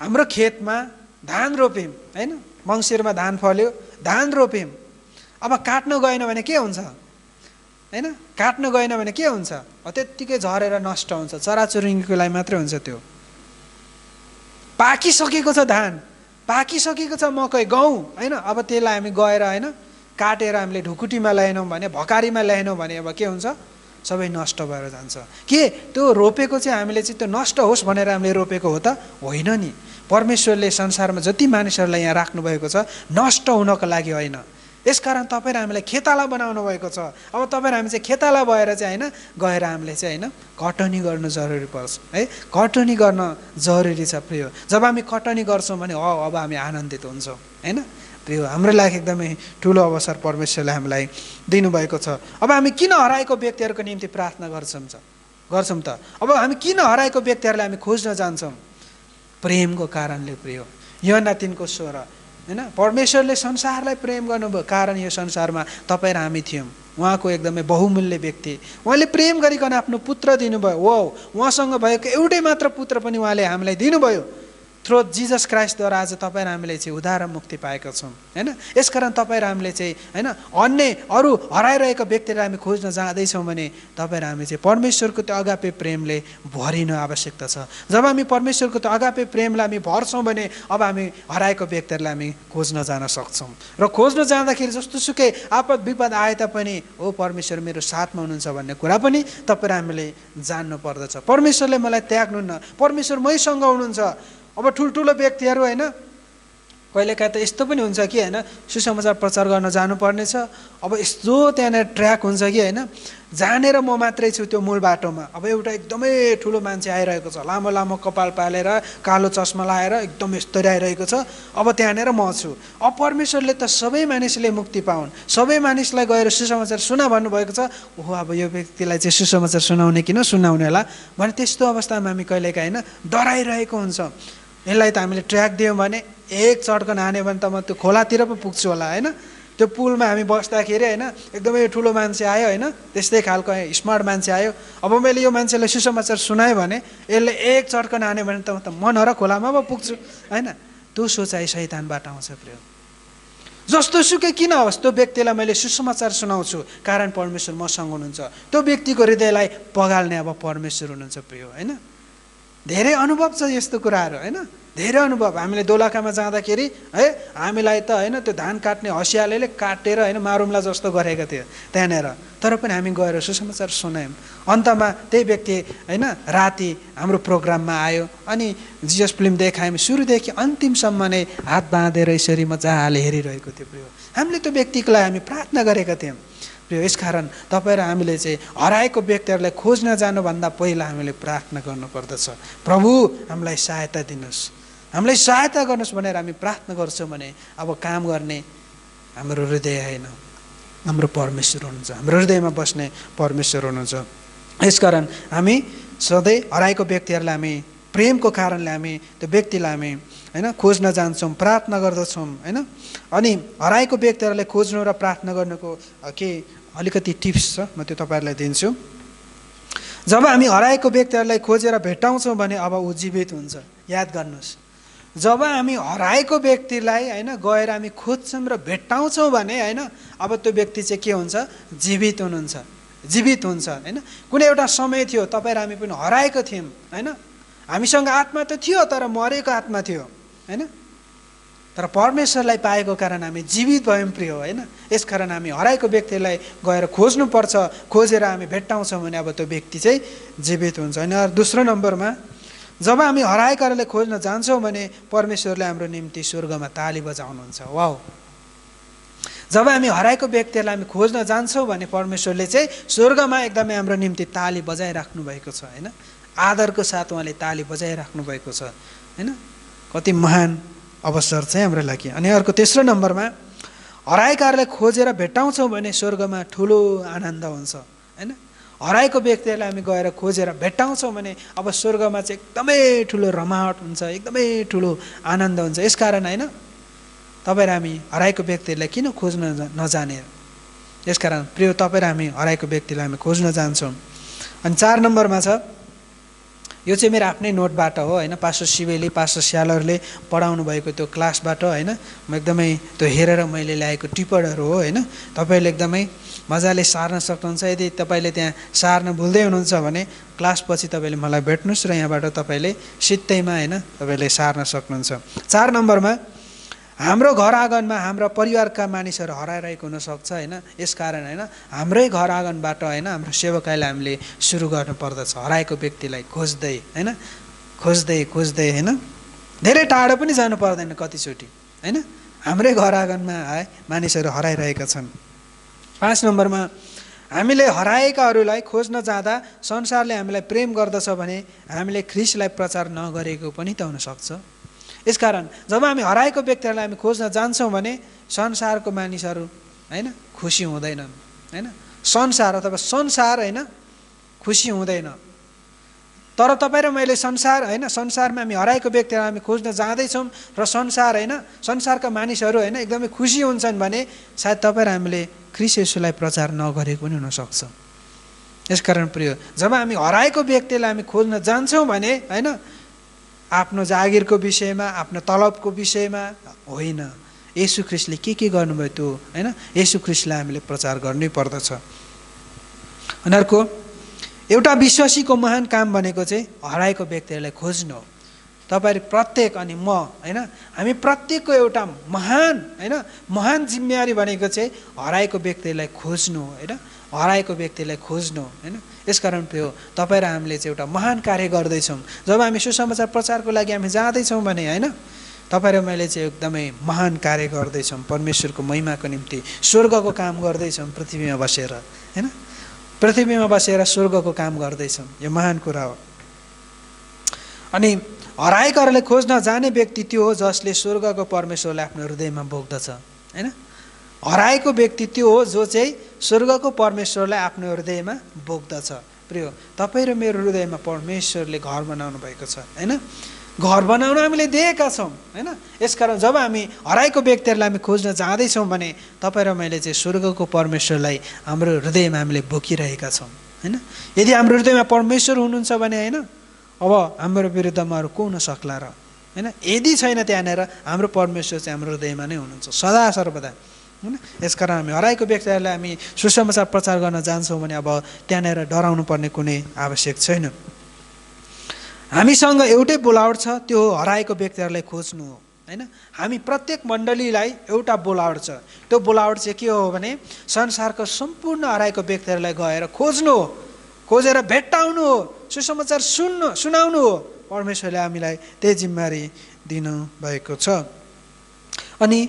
हाम्रो खेतमा धान रोप्यौँ होइन? मङ्सिरमा धान फल्यो धान रोप्यौँ। अब काट्नु गएन भने के हुन्छ? होइन? काट्नु गएन भने के हुन्छ? त्यत्तिकै झरेर नष्ट हुन्छ। चराचुरुङ्गीको लागि मात्रै हुन्छ त्यो। पाकिसकेको छ धान। पाकिसकेको छ मकै गहुँ होइन? अब त्यसलाई हामी गएर होइन? काटेर हामीले ढुकुटीमा ल्याएनौँ भने भकारीमा ल्याएनौँ भने अब के हुन्छ? सबै नष्ट भएर जान्छ। के? त्यो रोपेको चाहिँ हामीले चाहिँ त्यो नष्ट होस् भनेर हामीले रोपेको हो त होइन नि। परमेश्वरले संसारमा जति मानिसहरूलाई यहाँ राख्नुभएको छ नष्ट हुनको लागि होइन। यसकारण तपाईँ र हामीलाई खेताला बनाउनु भएको छ। अब तपाईँ हामी चाहिँ खेताला भएर चाहिँ होइन गएर हामीले चाहिँ होइन कटनी गर्नु जरुरी पर्छ। है? कटनी गर्न जरुरी छ प्रिय। जब हामी कटनी गर्छौँ भने अब हामी आनन्दित हुन्छौँ। होइन? प्रिय हाम्रो लागि एकदमै ठुलो अवसर परमेश्वरले हामीलाई दिनुभएको छ। अब हामी किन हराएको व्यक्तिहरूको निम्ति प्रार्थना गर्छौँ त गर्छौँ त। अब हामी किन हराएको व्यक्तिहरूलाई हामी खोज्न जान्छौँ? प्रेमको कारणले प्रिय। योना तिनको स्वर होइन? परमेश्वरले संसारलाई प्रेम गर्नुभयो कारण यो संसारमा तपाईँ र हामी थियौँ। उहाँको एकदमै बहुमूल्य व्यक्ति। उहाँले प्रेम गरिकन आफ्नो पुत्र दिनुभयो। हो उहाँसँग भएको एउटै मात्र पुत्र पनि उहाँले हामीलाई दिनुभयो। थ्रो जिजस क्राइस्टद्वारा आज तपाईँ र हामीले चाहिँ उदार मुक्ति पाएका छौँ। होइन? यसकारण तपाईँ र हामीले चाहिँ होइन अन्य अरू हराइरहेका व्यक्तिलाई हामी खोज्न जाँदैछौँ भने तपाईँ र हामी चाहिँ परमेश्वरको त्यो अगापे प्रेमले भरिनु आवश्यकता छ। जब हामी परमेश्वरको त्यो अगापे प्रेमलाई हामी भर्छौँ भने अब हामी हराएको व्यक्तिहरूलाई हामी खोज्न जान सक्छौँ। र खोज्न जाँदाखेरि जस्तो सुकै आपद विपद आए तापनि हो परमेश्वर मेरो साथमा हुनुहुन्छ भन्ने कुरा पनि तपाईँ र हामीले जान्नु पर्दछ। परमेश्वरले मलाई त्याग्नुहुन्न। परमेश्वर मैसँग हुनुहुन्छ। अब ठुल्ठुलो व्यक्तिहरू होइन कहिलेकाहीँ त यस्तो पनि हुन्छ कि होइन सुसमाचार प्रचार गर्न जानुपर्नेछ। अब यस्तो त्यहाँनिर ट्र्याक हुन्छ कि होइन जानेर म मात्रै छु त्यो मूल बाटोमा। अब एउटा एकदमै ठुलो मान्छे आइरहेको छ लामो लामो कपाल पालेर कालो चस्मा लाएर एकदम यस्तरी आइरहेको छ। अब त्यहाँनिर म छु। अब परमेश्वरले त सबै मानिसले मुक्ति पाउन्। सबै मानिसलाई गएर सुसमाचार सुना भन्नुभएको छ। ओहो अब यो व्यक्तिलाई चाहिँ सुसमाचार सुनाउने किन सुनाउने होला? भने त्यस्तो अवस्थामा हामी कहिलेकाहीँ होइन डराइरहेको हुन्छ। यसलाई त हामीले ट्र्याक दियौँ भने एक चड्कन हान्यो भने त म त्यो खोलातिर पो पुग्छु होला होइन? त्यो पुलमा हामी बस्दाखेरि होइन एकदमै ठुलो मान्छे आयो होइन? त्यस्तै खालको स्मार्ट मान्छे आयो। अब मैले यो मान्छेलाई सुसमाचार सुनाएँ भने यसले एक चड्कन हान्यो भने त म त मनहर खोलामा पो पुग्छु होइन? त्यो सोचाइ सैतानबाट आउँछ प्रिय। जस्तो सुकै किन होस् त्यो व्यक्तिलाई मैले सुसमाचार सुनाउँछु कारण परमेश्वर मसँग हुनुहुन्छ। त्यो व्यक्तिको हृदयलाई पगाल्ने अब परमेश्वर हुनुहुन्छ प्रिय होइन? धेरै अनुभव छ यस्तो कुराहरू होइन? धेरै अनुभव। हामीले दोलखामा जाँदाखेरि है हामीलाई त होइन त्यो धान काट्ने हँसियाले काटेर होइन मारुम्ला जस्तो गरेको थियो त्यहाँनिर। तर पनि हामी गएर सुसमाचार सुनायौँ। अन्तमा त्यही व्यक्ति होइन राति हाम्रो प्रोग्राममा आयो अनि जिजस फिल्म देखायौँ। सुरुदेखि अन्तिमसम्म नै हात बाँधेर यसरी मजाले हेरिरहेको थियो। हामीले त्यो व्यक्तिको लागि हामी प्रार्थना गरेका थियौँ। यसकारण तपाईँ र हामीले चाहिँ हराएको व्यक्तिहरूलाई खोज्न जानुभन्दा पहिला हामीले प्रार्थना गर्नुपर्दछ। प्रभु हामीलाई सहायता दिनुहोस्। हामीलाई सहायता गर्नुहोस् भनेर हामी प्रार्थना गर्छौँ भने अब काम गर्ने हाम्रो हृदय होइन। हाम्रो परमेश्वर हुनुहुन्छ। हाम्रो हृदयमा बस्ने परमेश्वर हुनुहुन्छ। यसकारण हामी सधैँ हराएको व्यक्तिहरूलाई हामी प्रेमको कारणले हामी त्यो व्यक्तिलाई हामी होइन खोज्न जान्छौँ प्रार्थना गर्दछौँ होइन? अनि हराएको व्यक्तिहरूलाई खोज्नु र प्रार्थना गर्नुको के अलिकति टिप्स छ म त्यो तपाईँहरूलाई दिन्छु। जब हामी हराएको व्यक्तिहरूलाई खोजेर भेटाउँछौँ भने अब ऊ जीवित हुन्छ याद गर्नुहोस्। जब हामी हराएको व्यक्तिलाई होइन गएर हामी खोज्छौँ र भेट्टाउँछौँ भने होइन अब त्यो व्यक्ति चाहिँ के हुन्छ? जीवित हुनुहुन्छ जीवित हुन्छ होइन? कुनै एउटा समय थियो तपाईँ र हामी पनि हराएको थियौँ होइन? हामीसँग आत्मा त थियो तर मरेको आत्मा थियो होइन? तर परमेश्वरलाई पाएको कारण हामी जीवित भयौँ प्रिय होइन? यसकारण हामी हराएको व्यक्तिलाई गएर खोज्नुपर्छ खोजेर हामी भेट्टाउँछौँ भने अब त्यो व्यक्ति चाहिँ जीवित हुन्छ होइन? दोस्रो नम्बरमा जब हामी हराएकाहरूलाई खोज्न जान्छौँ भने परमेश्वरले हाम्रो निम्ति स्वर्गमा ताली बजाउनुहुन्छ वाउ। जब हामी हराएको व्यक्तिहरूलाई हामी खोज्न जान्छौँ भने परमेश्वरले चाहिँ स्वर्गमा एकदमै हाम्रो निम्ति ताली बजाइराख्नु भएको छ होइन? आदरको साथ उहाँले ताली बजाइराख्नु भएको छ होइन? कति महान अवसर चाहिँ हाम्रो लागि। अनि अर्को तेस्रो नम्बरमा हराएकाहरूलाई खोजेर भेट्टाउँछौँ भने स्वर्गमा ठुलो आनन्द हुन्छ होइन? हराएको व्यक्तिहरूलाई हामी गएर खोजेर भेट्टाउँछौँ भने अब स्वर्गमा चाहिँ एकदमै ठुलो रमाहट हुन्छ एकदमै ठुलो आनन्द हुन्छ। यसकारण होइन? तपाईँ हामी हराएको व्यक्तिहरूलाई किन खोज्न नजाने? यसकारण प्रिय तपाईँ हामी हराएको व्यक्तिलाई हामी खोज्न जान्छौँ। अनि चार नम्बरमा छ यो चाहिँ मेरो आफ्नै नोटबाट हो होइन? पास्टर शिवेली पास्टर स्यालरले पढाउनु भएको त्यो क्लासबाट होइन? म एकदमै त्यो हेरेर मैले ल्याएको टिप्पणहरू हो होइन? तपाईँले एकदमै मजाले सार्न सक्नुहुन्छ। यदि तपाईँले त्यहाँ सार्न भुल्दै हुनुहुन्छ भने क्लासपछि तपाईँले मलाई भेट्नुहोस् र यहाँबाट तपाईँले सित्तैमा होइन? तपाईँले सार्न सक्नुहुन्छ। चार नम्बरमा हाम्रो घर आँगनमा हाम्रा परिवारका मानिसहरू हराइरहेको हुनसक्छ होइन? यसकारण होइन हाम्रै घर आँगनबाट होइन हाम्रो सेवकाईलाई हामीले सुरु गर्नुपर्दछ। हराएको व्यक्तिलाई खोज्दै होइन? खोज्दै खोज्दै होइन? धेरै टाढो पनि जानु पर्दैन कतिचोटि होइन? हाम्रै घर आँगनमा है मानिसहरू हराइरहेका छन्। पाँच नम्बरमा हामीले हराएकाहरूलाई खोज्न जाँदा संसारले हामीलाई प्रेम गर्दछ भने हामीले ख्रिसलाई प्रचार नगरेको पनि त हुनसक्छ। यसकारण जब हामी हराएको व्यक्तिहरूलाई हामी खोज्न जान्छौँ भने संसारको मानिसहरू होइन खुसी हुँदैनन् होइन? संसार अथवा संसार होइन खुसी हुँदैन। तर तपाईँ र मैले संसार होइन संसारमा हामी हराएको व्यक्तिहरूलाई हामी खोज्न जाँदैछौँ र संसार होइन संसारका मानिसहरू होइन एकदमै खुसी हुन्छन् भने सायद तपाईँ र हामीले क्रिस यसुलाई प्रचार नगरेको पनि हुनसक्छ। यसकारण प्रिय जब हामी हराएको व्यक्तिलाई हामी खोज्न जान्छौँ भने होइन आफ्नो जागिरको विषयमा आफ्नो तलबको विषयमा? होइन। यसु ख्रिस्टले के के गर्नुभयो त्यो होइन? यसु ख्रिस्टलाई हामीले प्रचार गर्नै पर्दछ। अनि अर्को एउटा विश्वासीको महान काम भनेको चाहिँ हराएको व्यक्तिहरूलाई खोज्नु हो। तपाईँहरू प्रत्येक अनि म होइन? हामी प्रत्येकको एउटा महान होइन? महान जिम्मेवारी भनेको चाहिँ हराएको व्यक्तिलाई खोज्नु हो होइन? हराएको व्यक्तिलाई खोज्नु होइन? यसकारण त्यो तपाईँ र हामीले चाहिँ एउटा महान कार्य गर्दैछौँ। जब हामी सुसमाचार प्रचारको लागि हामी जाँदैछौँ भने होइन? तपाईँ र मैले चाहिँ एकदमै महान कार्य गर्दैछौँ। परमेश्वरको महिमाको निम्ति स्वर्गको काम गर्दैछौँ पृथ्वीमा बसेर होइन? पृथ्वीमा बसेर स्वर्गको काम गर्दैछौँ। यो महान कुरा हो। अनि हराएकाहरूलाई खोज्न जाने व्यक्ति त्यो हो जसले स्वर्गको परमेश्वरलाई आफ्नो हृदयमा बोक्दछ होइन? हराएको व्यक्ति त्यो हो जो चाहिँ स्वर्गको परमेश्वरलाई आफ्नो हृदयमा बोक्दछ। प्रियो तपाईँ र मेरो हृदयमा परमेश्वरले घर बनाउनु भएको छ होइन? घर बनाउन हामीले दिएका छौँ होइन? यसकारण जब हामी हराएको व्यक्तिहरूलाई हामी खोज्न जाँदैछौँ भने तपाईँ र मैले चाहिँ स्वर्गको परमेश्वरलाई हाम्रो हृदयमा हामीले बोकिरहेका छौँ होइन? यदि हाम्रो हृदयमा परमेश्वर हुनुहुन्छ भने होइन? अब हाम्रो विरुद्धमा अरू को हुन सक्ला र होइन? यदि छैन त्यहाँनिर हाम्रो परमेश्वर चाहिँ हाम्रो हृदयमा नै हुनुहुन्छ। सदा सर्वदा। होइन यसकारण हामी हराएको व्यक्तिहरूलाई हामी सुसमाचार प्रचार गर्न जान्छौँ भने अब त्यहाँनिर डराउनु पर्ने कुनै आवश्यक छैन। हामीसँग एउटै बोलावट छ त्यो हराएको व्यक्तिहरूलाई खोज्नु हो होइन? हामी प्रत्येक मण्डलीलाई एउटा बोलावट छ। त्यो बोलावट चाहिँ के हो भने संसारको सम्पूर्ण हराएको व्यक्तिहरूलाई गएर खोज्नु हो खोजेर भेट्टाउनु हो सुसमाचार सुन्नु सुनाउनु हो। परमेश्वरले हामीलाई त्यही जिम्मेवारी दिनुभएको छ। अनि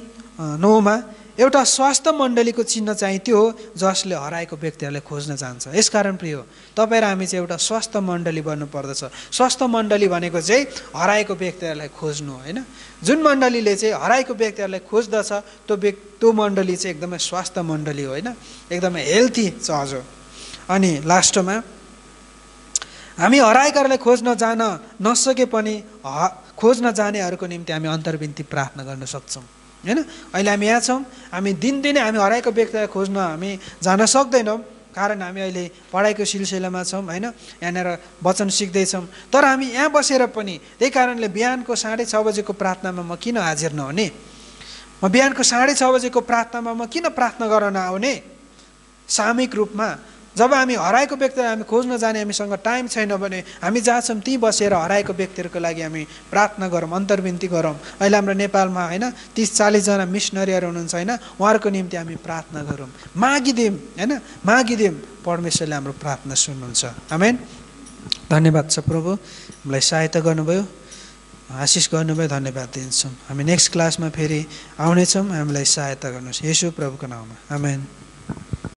नौमा एउटा स्वास्थ्य मण्डलीको चिन्ह चाहिँ त्यो हो जसले हराएको व्यक्तिहरूलाई खोज्न जान्छ। यसकारण प्रिय तपाईँ र हामी चाहिँ एउटा स्वास्थ्य मण्डली बन्नुपर्दछ स्वास्थ्य मण्डली भनेको चाहिँ हराएको व्यक्तिहरूलाई खोज्नु होइन? जुन मण्डलीले चाहिँ हराएको व्यक्तिहरूलाई खोज्दछ त्यो व्यक् त्यो मण्डली चाहिँ एकदमै स्वास्थ्य मण्डली हो होइन? एकदमै हेल्थी चर्च हो अनि लास्टमा हामी हराएकाहरूलाई खोज्न जान नसके पनि ह खोज्न जानेहरूको निम्ति हामी अन्तर्विन्ती प्रार्थना गर्न सक्छौँ। होइन? अहिले हामी यहाँ छौँ। हामी दिनदिनै हामी हराएको व्यक्तिलाई खोज्न हामी जान सक्दैनौँ। कारण हामी अहिले पढाइको सिलसिलामा छौँ होइन? यहाँनिर वचन सिक्दैछौँ। तर हामी यहाँ बसेर पनि त्यही कारणले बिहानको साढे छ बजेको प्रार्थनामा म किन हाजिर नहुने? म बिहानको साढे छ बजेको प्रार्थनामा म किन प्रार्थना गर्न नआउने? सामूहिक रूपमा जब हामी हराएको व्यक्तिलाई हामी खोज्न जाने हामीसँग टाइम छैन भने हामी जहाँ छौँ त्यहीँ बसेर हराएको व्यक्तिहरूको लागि हामी प्रार्थना गरौँ अन्तर्विन्ती गरौँ। अहिले हाम्रो नेपालमा होइन तिस चालिसजना मिसनरीहरू हुनुहुन्छ होइन उहाँहरूको निम्ति हामी प्रार्थना गरौँ। मागिदिउँ होइन मागिदिउँ परमेश्वरले हाम्रो प्रार्थना सुन्नुहुन्छ। आमेन धन्यवाद छ प्रभु। हामीलाई सहायता गर्नुभयो। आशिष गर्नुभयो धन्यवाद दिन्छौँ। हामी नेक्स्ट क्लासमा फेरि आउनेछौँ। हामीलाई सहायता गर्नुहोस्। यसो प्रभुको नाउँमा। आमेन